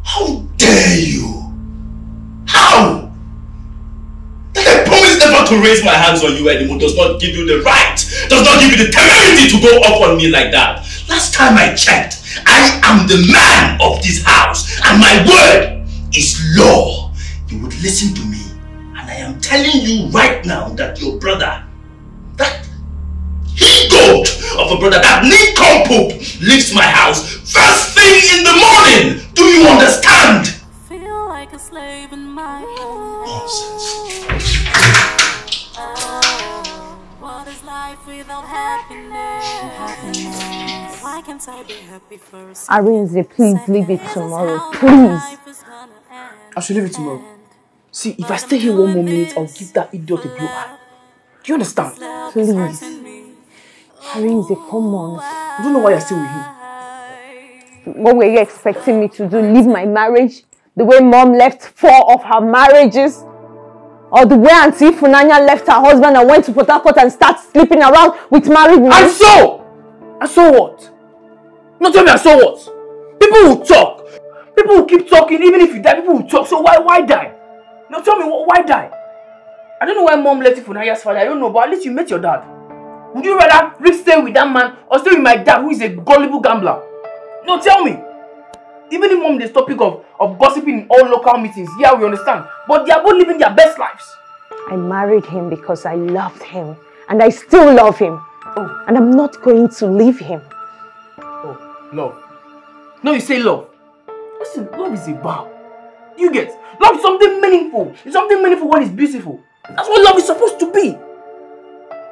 How dare you? How? That I promise never to raise my hands on you anymore does not give you the right, does not give you the temerity to go up on me like that. Last time I checked, I am the man of this house and my word is law. You would listen to me and I am telling you right now that your brother, that he-goat of a brother, that nincompoop leaves my house first thing in the morning. Do you understand? Feel like a slave in my Nonsense. Oh, what is life life without happiness. Why can't I be happy for a Arinze, please leave it tomorrow. Please. I should leave it tomorrow. See, if I stay here one more minute, I'll give that idiot a blow eye. Do you understand? Please. Arinze, come on. I don't know why you're still with him. What were you expecting me to do? Leave my marriage? The way mom left four of her marriages? Or the way Auntie Funanya left her husband and went to Port Harcourt and started sleeping around with married men? And so? And so what? No, tell me, and so what? People will talk. People will keep talking, even if you die, people will talk. So why, why die? No, tell me, why die? I don't know why mom left you for Naya's father. I don't know, but at least you met your dad. Would you rather stay with that man or stay with my dad, who is a gullible gambler? No, tell me. Even if mom is topic of, of gossiping in all local meetings, yeah, we understand. But they are both living their best lives. I married him because I loved him. And I still love him. Oh. And I'm not going to leave him. Love. No, you say love. Listen, love is a vow. You get? Love is something meaningful. It's something meaningful when it's beautiful. That's what love is supposed to be.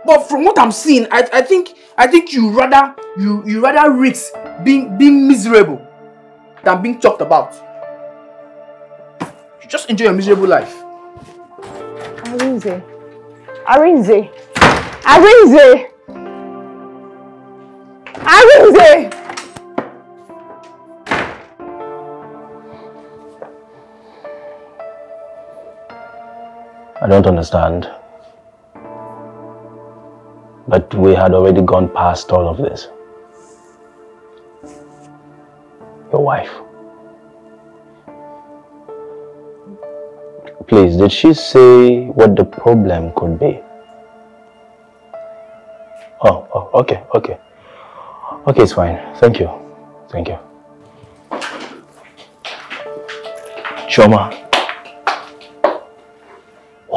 But from what I'm seeing, I, I think I think you rather you you rather risk being being miserable than being talked about. You just enjoy your miserable life. Arinze. Arinze. Arinze. Arinze. I don't understand. But we had already gone past all of this. Your wife. Please, did she say what the problem could be? Oh, oh, okay, okay. Okay, it's fine. Thank you. Thank you. Choma,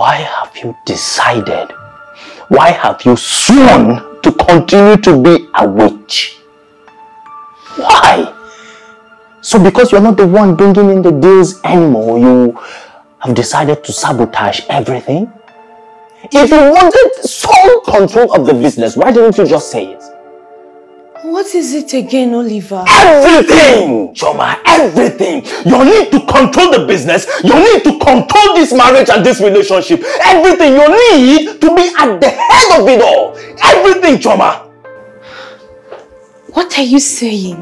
why have you decided? Why have you sworn to continue to be a witch? Why? So because you're not the one bringing in the deals anymore, you have decided to sabotage everything? If you wanted sole control of the business, why didn't you just say it? What is it again, Oliver? Everything! Choma, everything! You need to control the business, you need to control this marriage and this relationship. Everything you need to be at the head of it all. Everything, Choma! What are you saying?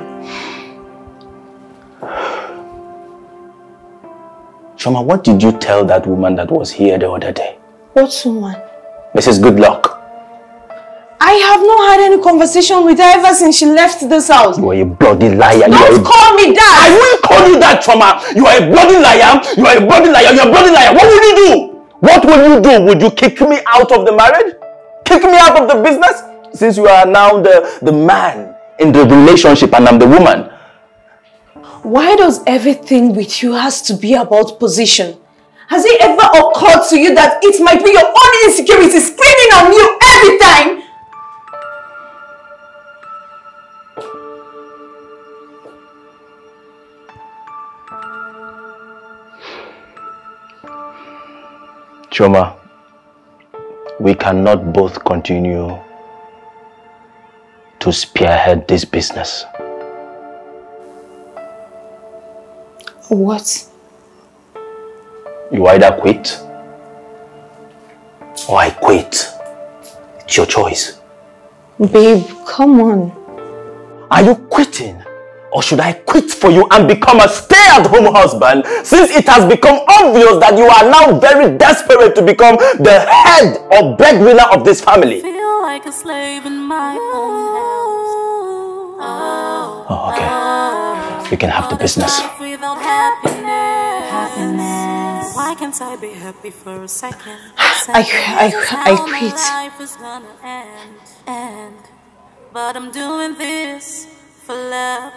Choma, what did you tell that woman that was here the other day? What woman? Mrs. Goodluck. I have not had any conversation with her ever since she left this house. You are a bloody liar. You Don't a- call me that! I will call you that, Choma. You are a bloody liar. You are a bloody liar. You are a bloody liar. What will you do? What will you do? Would you kick me out of the marriage? Kick me out of the business? Since you are now the, the man in the relationship and I'm the woman. Why does everything with you has to be about position? Has it ever occurred to you that it might be your own insecurity screaming on you every time? Choma, we cannot both continue to spearhead this business. What? You either quit or I quit. It's your choice. Babe, come on. Are you quitting? Or should I quit for you and become a stay-at-home husband since it has become obvious that you are now very desperate to become the head or breadwinner of this family? Feel like a slave in my own house. Oh, okay. We can have the business. Life without happiness. Happiness. Why can't I be happy for a second? I, I, I quit. Life is gonna end, end. But I'm doing this for love.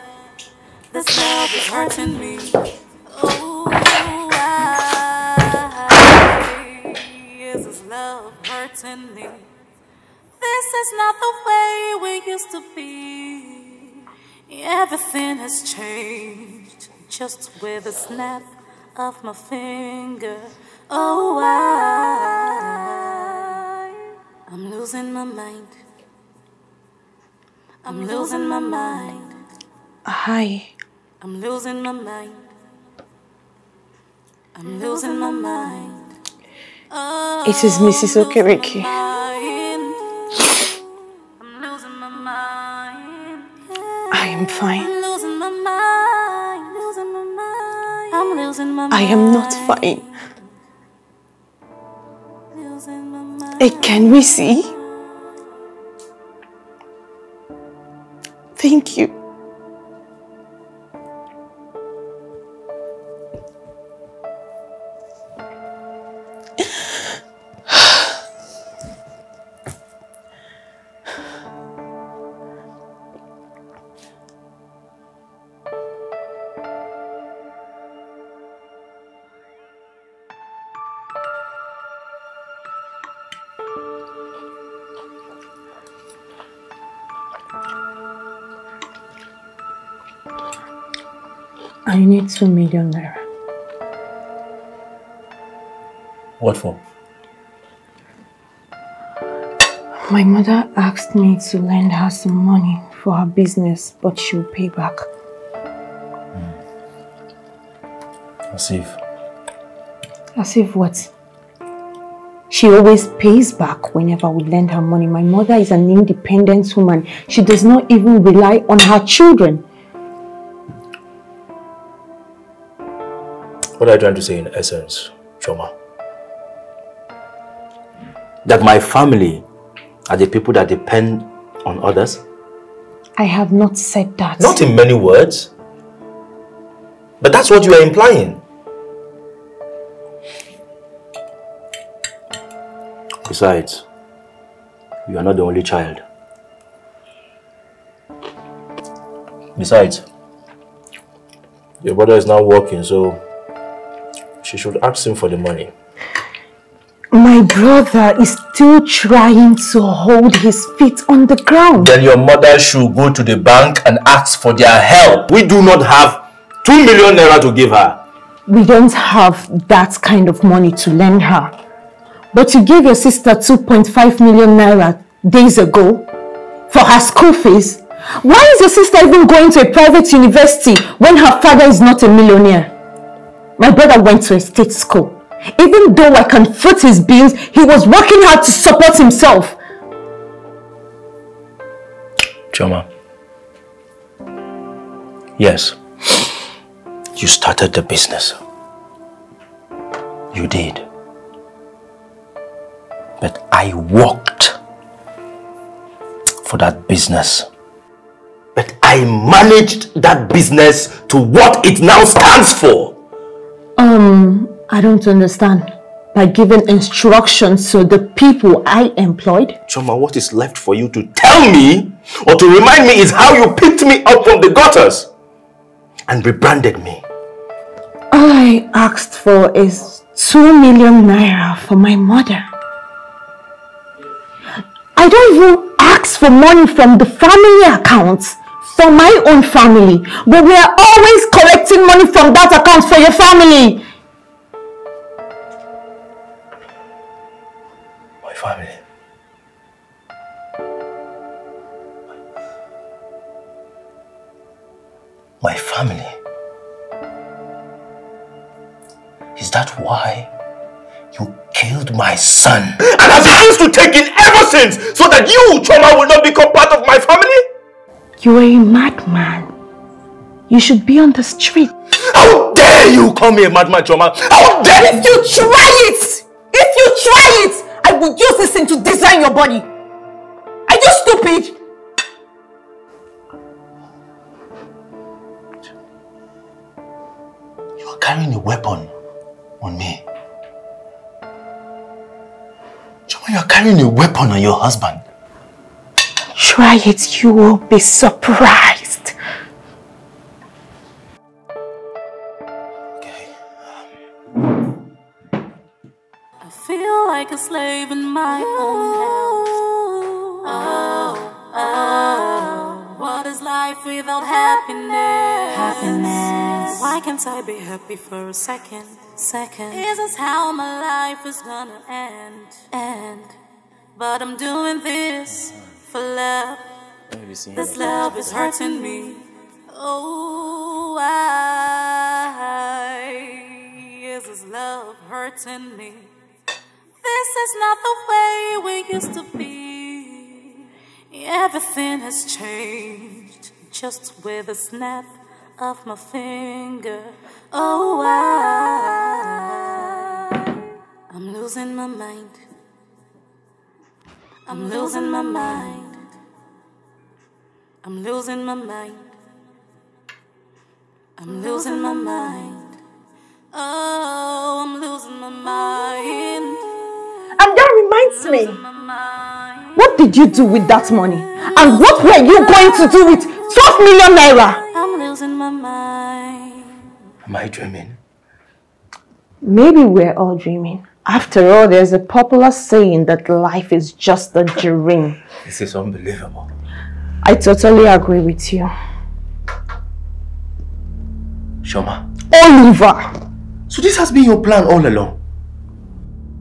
This love is hurting me. Oh, why is this love hurting me? This is not the way we used to be. Everything has changed just with a snap of my finger. Oh, why? I'm losing my mind. I'm losing my mind. Hi. I'm losing my mind. I'm losing my mind. Oh, It is Mrs. Okereke. mind. I'm losing my mind. I am fine. I'm losing my mind. Losing my mind. I'm losing my mind. I am not fine. Mind. Eh, can we see? Thank you. I need two million naira. What for? My mother asked me to lend her some money for her business, but she'll pay back. Hmm. As if. As if what? She always pays back whenever we lend her money. My mother is an independent woman. She does not even rely on her children. What are you trying to say in essence, Choma? That my family are the people that depend on others? I have not said that. Not in many words. But that's what you are implying. Besides, you are not the only child. Besides, your brother is now working, so she should ask him for the money. My brother is still trying to hold his feet on the ground. Then your mother should go to the bank and ask for their help. We do not have 2 million naira to give her. We don't have that kind of money to lend her. But you gave your sister 2.5 million naira days ago for her school fees. Why is your sister even going to a private university when her father is not a millionaire? My brother went to a state school. Even though I can foot his bills, he was working hard to support himself. Choma. Yes. You started the business. You did. But I worked for that business. But I managed that business to what it now stands for. Um, I don't understand. By giving instructions to the people I employed? Choma, what is left for you to tell me or to remind me is how you picked me up from the gutters and rebranded me. All I asked for is two million naira for my mother. I don't even ask for money from the family accounts for my own family, but we are always collecting money from that account for your family. Family. My family. Is that why you killed my son? And have used to take it ever since so that you, Choma, will not become part of my family? You are a madman. You should be on the street. How dare you call me a madman, Choma? How dare If you try it! If you try it! I will use this thing to design your body! Are you stupid? You are carrying a weapon on me. Choma, you are carrying a weapon on your husband. Try it, you will be surprised. Like a slave in my own house. Oh, oh, what is life without happiness? Happiness. Why can't I be happy for a second? Second. Is this how my life is gonna end? End. But I'm doing this for love. This love is hurting me. Oh, why is this love hurting me? This is not the way we used to be. Everything has changed just with a snap of my finger. Oh, I, I'm losing my mind. I'm losing my mind. I'm losing my mind. I'm losing my mind. Oh, I'm losing my mind. And that reminds me. What did you do with that money? And what were you going to do with 12 million naira? I'm losing my mind. Am I dreaming? Maybe we're all dreaming. After all, there's a popular saying that life is just a dream. This is unbelievable. I totally agree with you. Choma. Oliver! So this has been your plan all along?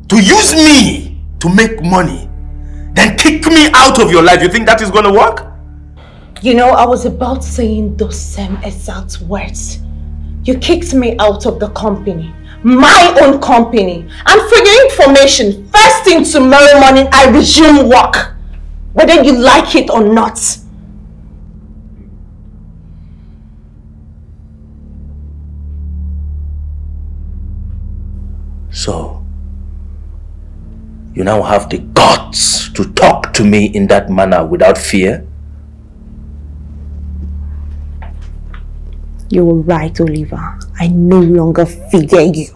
To use me to make money, then kick me out of your life. You think that is gonna work? You know, I was about saying those same exact words. You kicked me out of the company. My own company. And for your information, first thing tomorrow morning, I resume work. Whether you like it or not. You now have the guts to talk to me in that manner without fear? You were right, Oliver. I no longer fear you.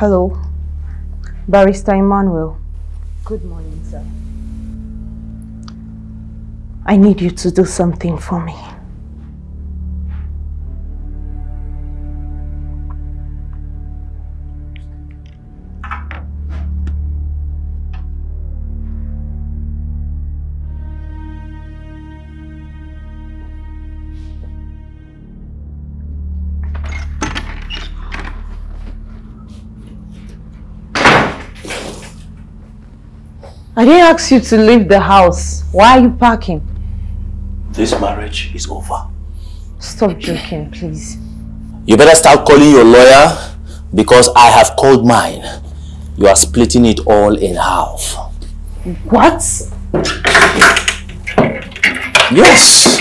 Hello, Barrister Emmanuel. Good morning, sir. I need you to do something for me. I didn't ask you to leave the house. Why are you packing? This marriage is over. Stop joking, please. You better start calling your lawyer because I have called mine. You are splitting it all in half. What? Yes.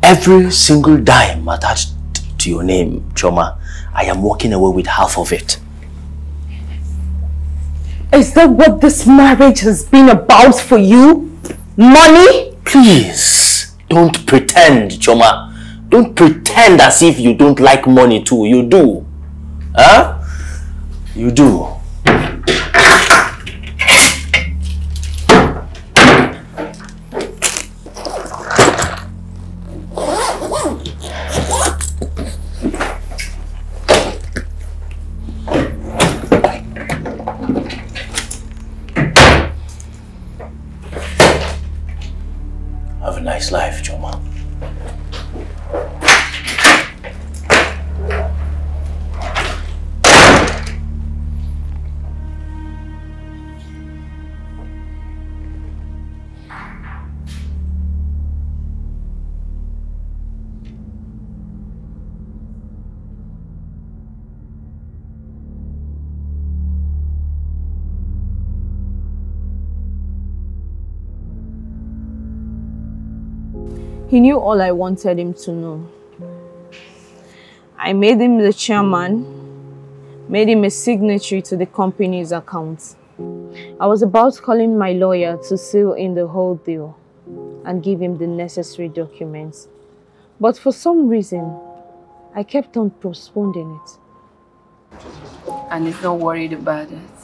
Every single dime attached to your name, Choma, I am walking away with half of it. Is that what this marriage has been about for you? Money? Please, don't pretend, Choma. Don't pretend as if you don't like money too. You do. Huh? You do. He knew all I wanted him to know. I made him the chairman, made him a signatory to the company's account. I was about calling my lawyer to seal in the whole deal and give him the necessary documents. But for some reason, I kept on postponing it. And he's not worried about it.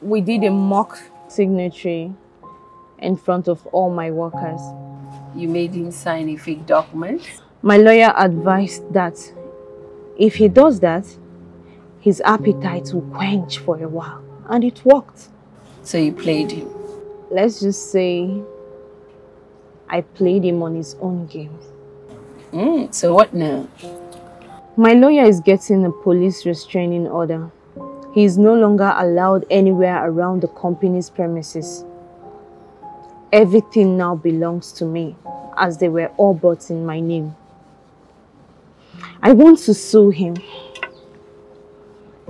we did a mock signature in front of all my workers. You made him sign a fake document? My lawyer advised that if he does that, his appetite will quench for a while. And it worked. So you played him? Let's just say I played him on his own game. Mm, so what now? My lawyer is getting a police restraining order. He is no longer allowed anywhere around the company's premises. Everything now belongs to me, as they were all bought in my name. I want to sue him.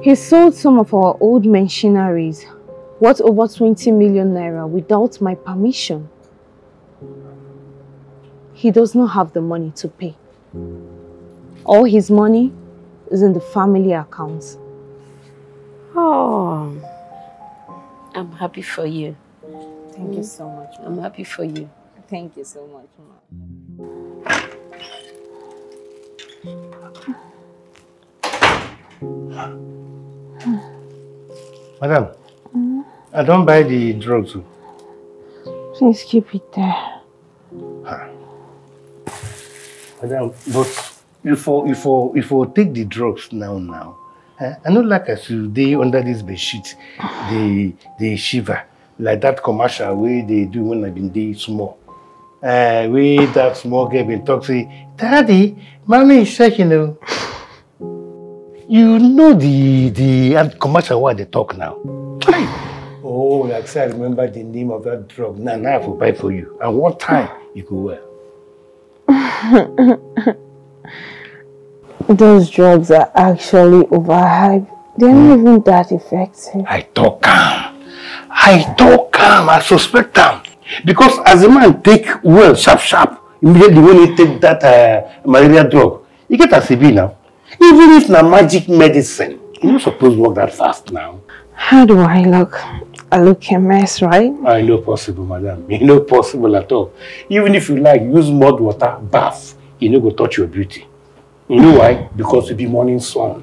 He sold some of our old machineries, worth over 20 million naira, without my permission. He does not have the money to pay. All his money is in the family accounts. Oh, I'm happy for you. Thank you so much. I'm happy for you. Thank you so much, Ma. Madam, I don't buy the drugs. oh. Please keep it there. Madam, but if for if for if for take the drugs now now, eh, I know like as you dey under this bed sheet, they they shiver like that commercial wey they do when I been dey small. Uh, wey that small girl been talk say, Daddy, mommy is shaking o. You know the the commercial wey I dey talk now. oh, like say I remember the name of that drug. Now, now I will buy for you. And one time you go well. Those drugs are actually overhyped. They're not even that effective. I talk am. I talk am. I suspect am. Because as a man take well sharp sharp immediately when he take that uh, malaria drug, you get as e be now. Even if na magic medicine, e no suppose work that fast now. How do I look? I look a mess, right? I know possible, madam. E no possible at all. Even if you like use mud water bath, e no go touch your beauty. You know why? Because you be morning sun.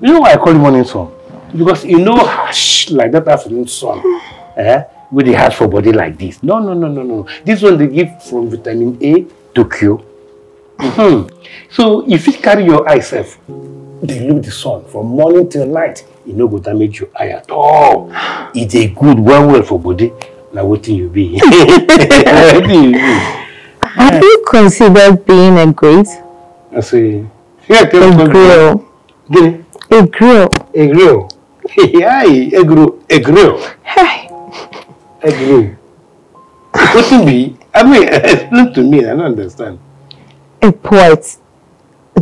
You know why I call you morning sun? Because e no harsh like that afternoon sun. Eh? with dey harsh for body like this. No, no, no, no, no. This one they give from vitamin A to Q. Mhm. So if you carry your eye sef, dey look the sun from morning till night, e no go damage your eye at all. E dey good well well for body. Na wetin you be. Wetin you be. Have you considered being a great? I say, yeah, A grill. Gini? A grill. A grill. Grill. A grill. Hey. A grill. Wetin be? I mean, explain to me. I don't understand. A poet.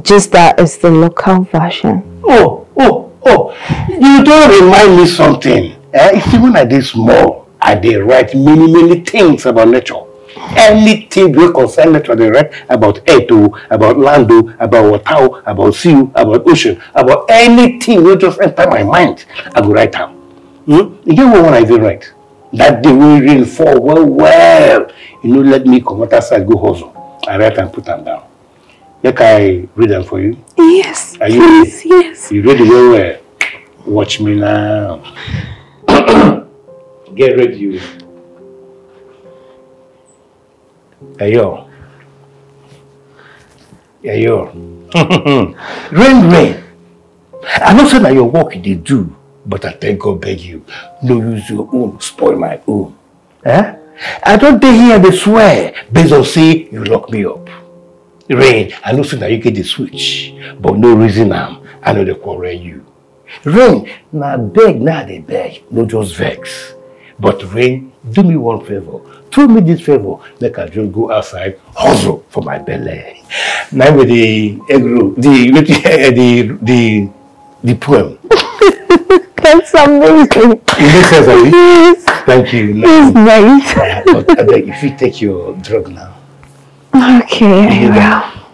Just that is the local version. Oh, oh, oh. You don't remind me something. Eh? Even I dey small, I dey write many, many things about nature. Anything wey concern I dey write about earth o, about land o, about water o, about sea o, about ocean, about anything wey just enter my mind, I go write am. Hmm? E get one one I dey write. That day wey rain fall well well, e no let me comot outside go hustle. I write am put am down. Make I read am for you. Yes. Are you Please, ready? yes. You ready well well? Watch me now. Get ready. Ayo. Ayo. rain, rain. I know say na your work they do, but I thank God beg you, no use your own spoil my own. Eh? I don't dey here dey swear based on say you lock me up. Rain, I know say na you get the switch, but no reason am, I no dey quarrel you. Rain, na beg I dey beg, no just vex. But rain, do me one favor. Do me this favor, make I just go outside, hustle for my belly. Na with the egg roll, the the the the poem. That's amazing. It makes sense, abi? Yes. Thank you. It's nice. Uh, but abeg, if you take your drug now. Okay, I will.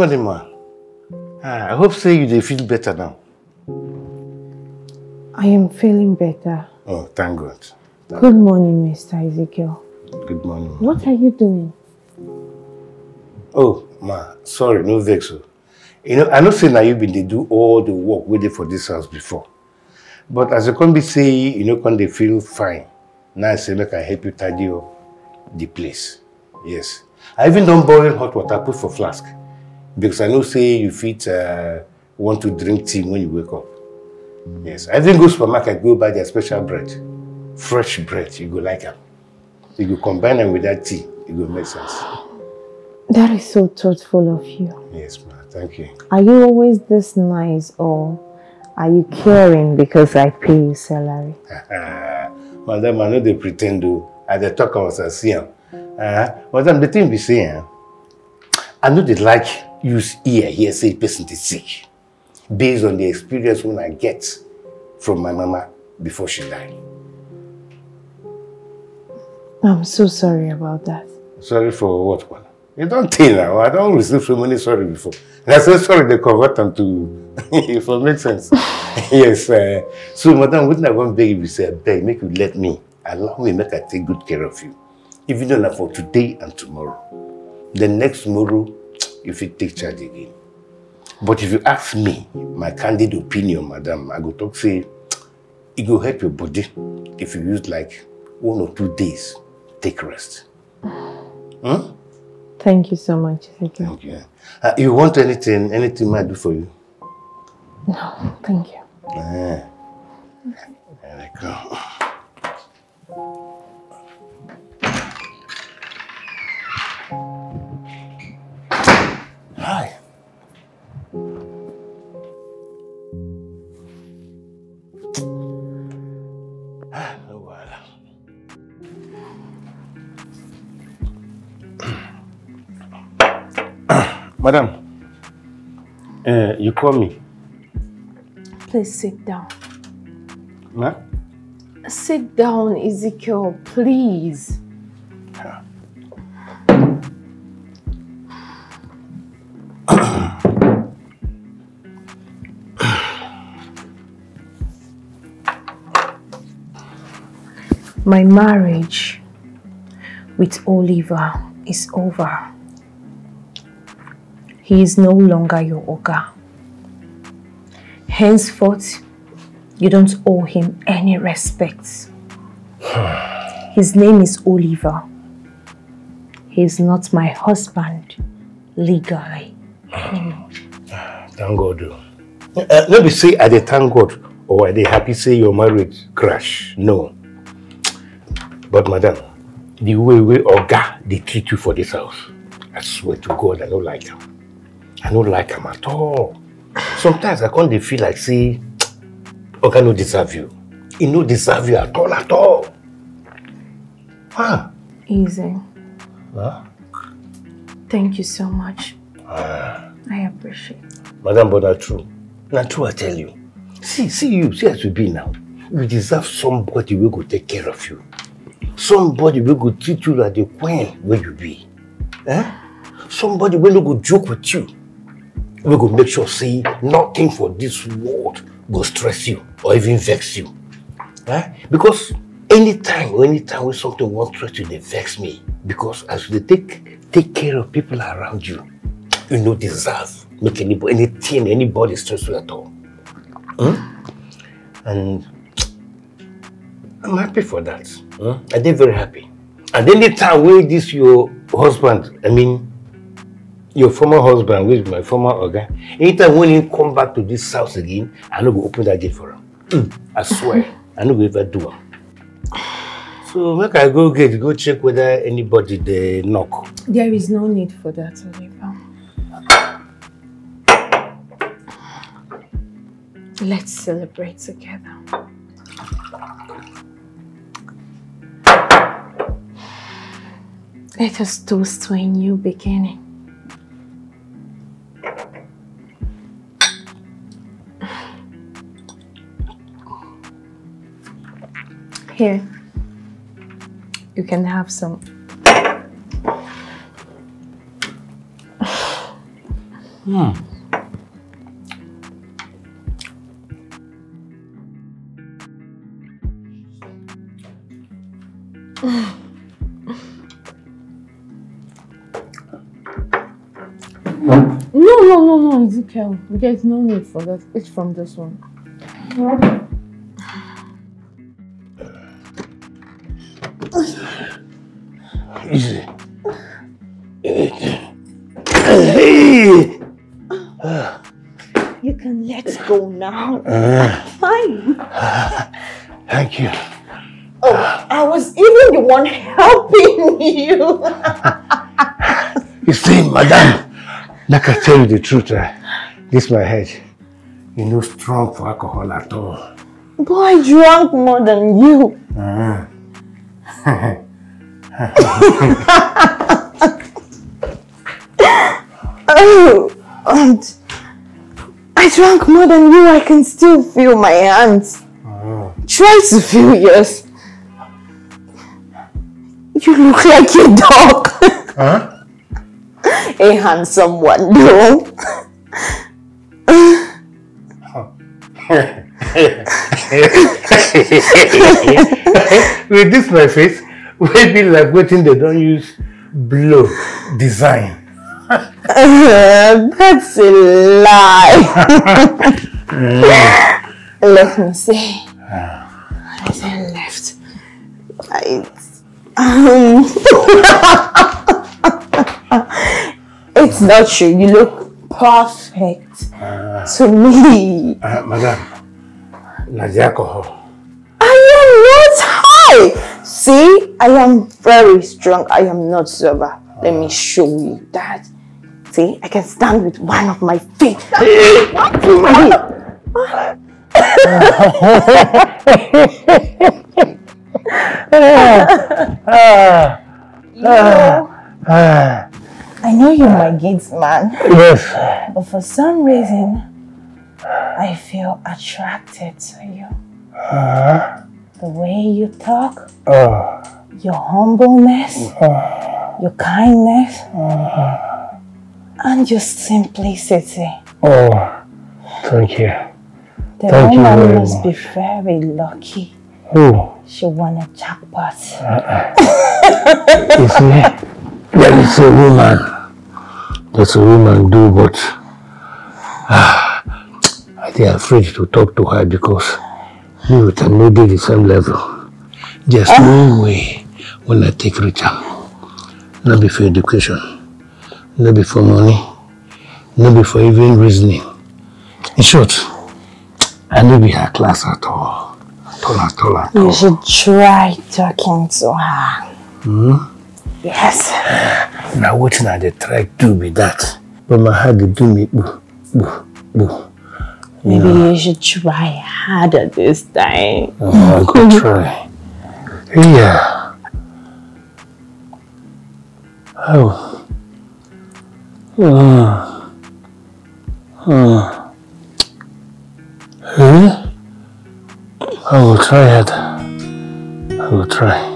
Morning, ma. Ah, I hope say you dey feel better now. I am feeling better. Oh, thank God. Good morning, Mr. Ezekiel. Good morning. What are you doing? Oh, ma, sorry, no vex. You know, I know say na you been dey do all the work wey dey for this house before. But as you come be say, you know, can they feel fine. Now I say make I help you tidy up the place. Yes. I even don boil hot water put for flask. Because I know say you fit uh, want to drink tea when you wake up. Yes. I even go supermarket go buy their special bread. Fresh bread, you go like am. You go combine am with that tea, it go make sense. That is so thoughtful of you. Yes, ma. Thank you. Are you always this nice or are you caring because I pay you salary? Madam, I know they pretend to. I dey talk am as I see am. Uh, madam, the thing be say, eh, I know they like use ear here say person dey sick based on the experience when I get from my mama before she die. I'm so sorry about that. Sorry for what one? You don tey now. I don't receive so many sorry before. And I say sorry dey convert am to if it make sense. yes. Uh, so madam, wetin I wan beg you say abeg make you let me allow me make I take good care of you. if Even though na for today and tomorrow. The next tomorrow, you fit take charge again. But if you ask me, my candid opinion, madam, I go talk say e go help your body if you use like one or two days take rest. Hmm? Thank you so much, Ezekiel. Thank you. Uh, you want anything, anything I do for you? No, thank you. Ah. There we go. Hi. Madam, uh, you call me. Please sit down. Ma? Sit down, Ezekiel, please. My marriage with Oliver is over. He is no longer your Oga. Henceforth, you don't owe him any respect. His name is Oliver. He is not my husband legally anymore. Thank God. Uh, let me say I dey thank God or are they happy say your marriage crash. No. But madam, the way wey Oga they treat you for this house, I swear to God I don't like them. I don't like them at all. Sometimes I come dey feel like say Oga no deserve you. He no deserve you at all at all. Ah. Easy. Huh? Thank you so much. Ah. I appreciate Madam, but na true. Na true I tell you. See, see you, see as you be now. You deserve somebody wey go take care of you. Somebody will go treat you like the queen wey you be. Eh? Somebody will go joke with you. Wey go make sure say nothing for this world go stress you or even vex you. Eh? Because anytime or anytime when something wan stress you they vex me because as dey take take care of people around you, you no deserve make anybody anything anybody stress you at all. Hmm? And I'm happy for that. Hmm? I dey very happy. And anytime wey this your husband, I mean your former husband be my former oga, anytime when he come back to this house again, I no go open that gate for him. Hmm, I swear, I no go ever do am. So make I go gate go check whether anybody they knock. There is no need for that, Oliver. Let's celebrate together. Let us toast to a new beginning. Here, you can have some. Hmm. No, no, no, Ezekiel. There's no need for that. It's from this one. Easy. You can let go now. Uh, Fine. thank you. Oh, I was even the one helping you. You see, madam, like I tell you the truth, uh, this my head. You know strong for alcohol at all. But I drank more than you. Uh. Oh, and I drank more than you. I can still feel my hands. Try to feel yours. You look like a dog. Huh? A handsome one, though. With this my face, will be like waiting they don't use blow design. that's a lie. Let me see. I say left, right. Um, it's not true. You look perfect ah. to me. Uh, madam, the alcohol. I am not high. See, I am very strong. I am not sober. Let me show you that. See, I can stand with one of my feet. You know, ah. I know you're my gates man. Yes. But for some reason, I feel attracted to you. Uh, The way you talk, oh. your humbleness, your kindness, and your simplicity. Oh, thank you. The Thank you woman very must much. be very lucky. Oh, She won a jackpot. you see, there is a woman. There's a woman do, but ah, I think I'm afraid to talk to her because me with her no the same level. There's no way when I take Richard, not before education, not be for money, not be for even reasoning. In short, I no be her class at all. At all, at all, at all. You should try talking to her. Hmm? Yes. Now what now they try to do be that. But my heart dey do me boo, boo, boo. Maybe you should try harder this time. Oh, I could try. Yeah. Oh. Oh. Oh. Eh? I will try it. I will try.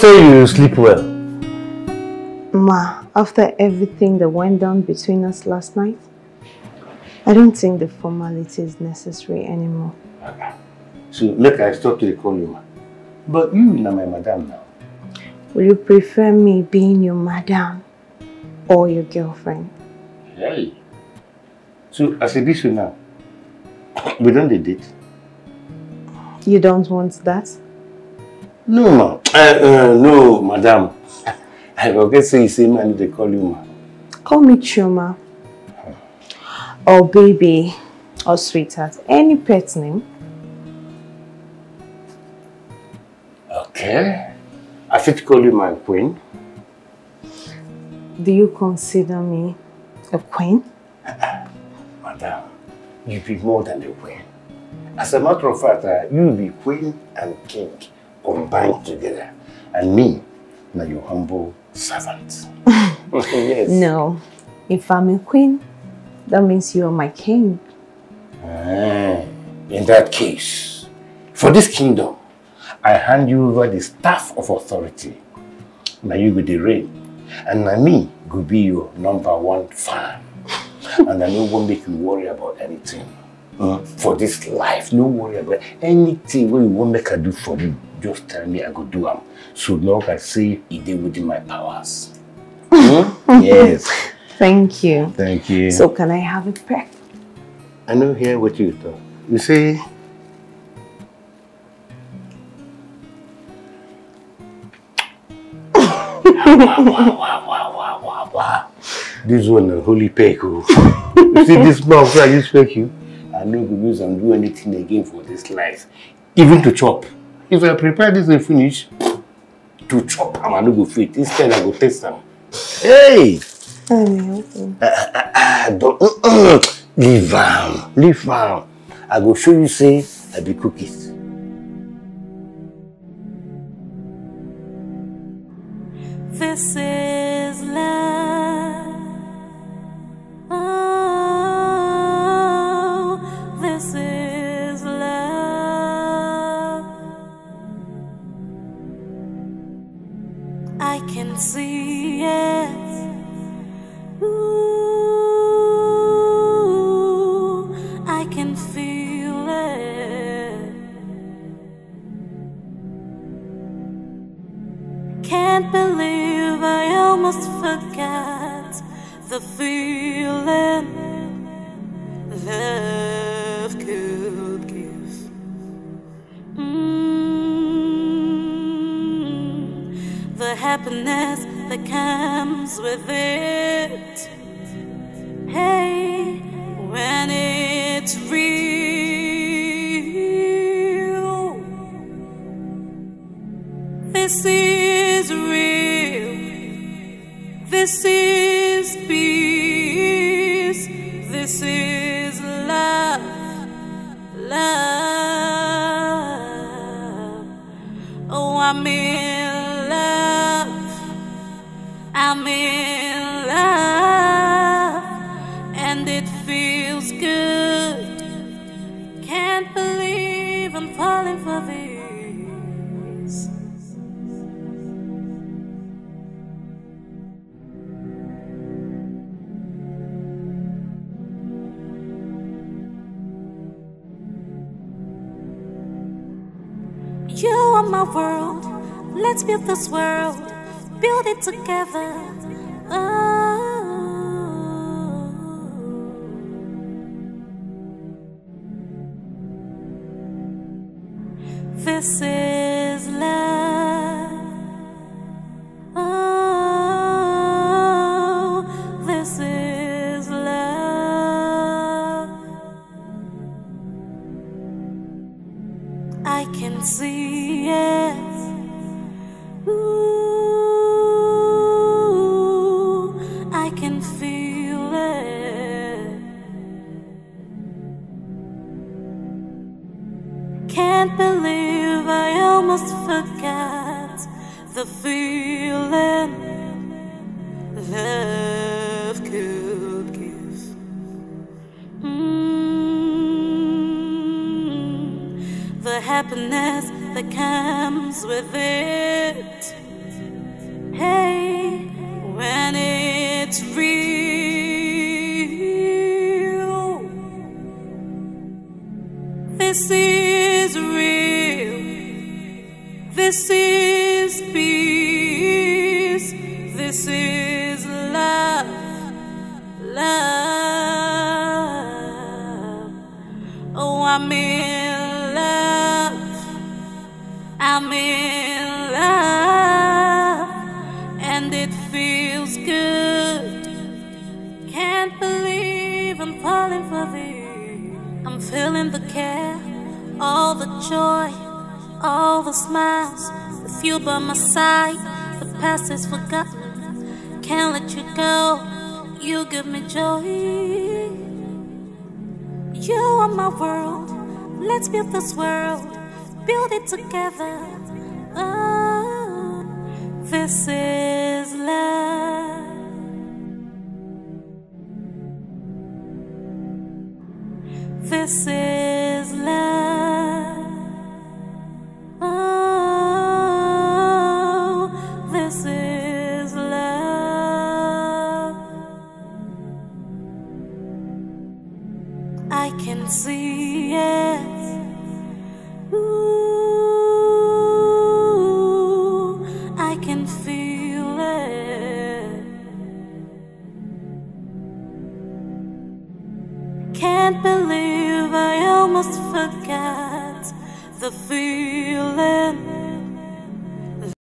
Say you sleep well. Ma, after everything that went down between us last night, I don't think the formality is necessary anymore. So look, I stop to dey call you, ma. But mm, you na my madam now. Will you prefer me being your madam or your girlfriend? Hey. So, as a this now, we don't date. You don't want that? No, ma. Uh, uh, no, madam. I forget say you say man, they call you ma. Call me Choma. Or baby. Or sweetheart. Any pet name. Okay. I fit call you my queen. Do you consider me a queen? Madam, you be more than a queen. As a matter of fact, uh, you be queen and king combined together. And me, now your humble servant. yes. No. If I'm a queen, that means you are my king. Ah, in that case, for this kingdom, I hand you over the staff of authority. Now you go the reign. And now me go be your number one fan. and I no one make you worry about anything. Uh, for this life, no worry about anything wey you want make I do for you. Just tell me I go do am. So long I say it dey within my powers. Hmm? Yes. Thank you. Thank you. So can I have a peck? I know hear what you thought. You see, wow, wow, wow, wow, wow, wow, wow. This one a holy peck. oh. you see this mouth I use peck you? I no go use and do anything again for this life. Even to chop. If I prepare this and finish, to chop am I no go fit. Instead I go taste am. Hey! Ah, don't, uh, uh, leave am, leave am. I go show you say I be cookies. This is love. This world. Build it together.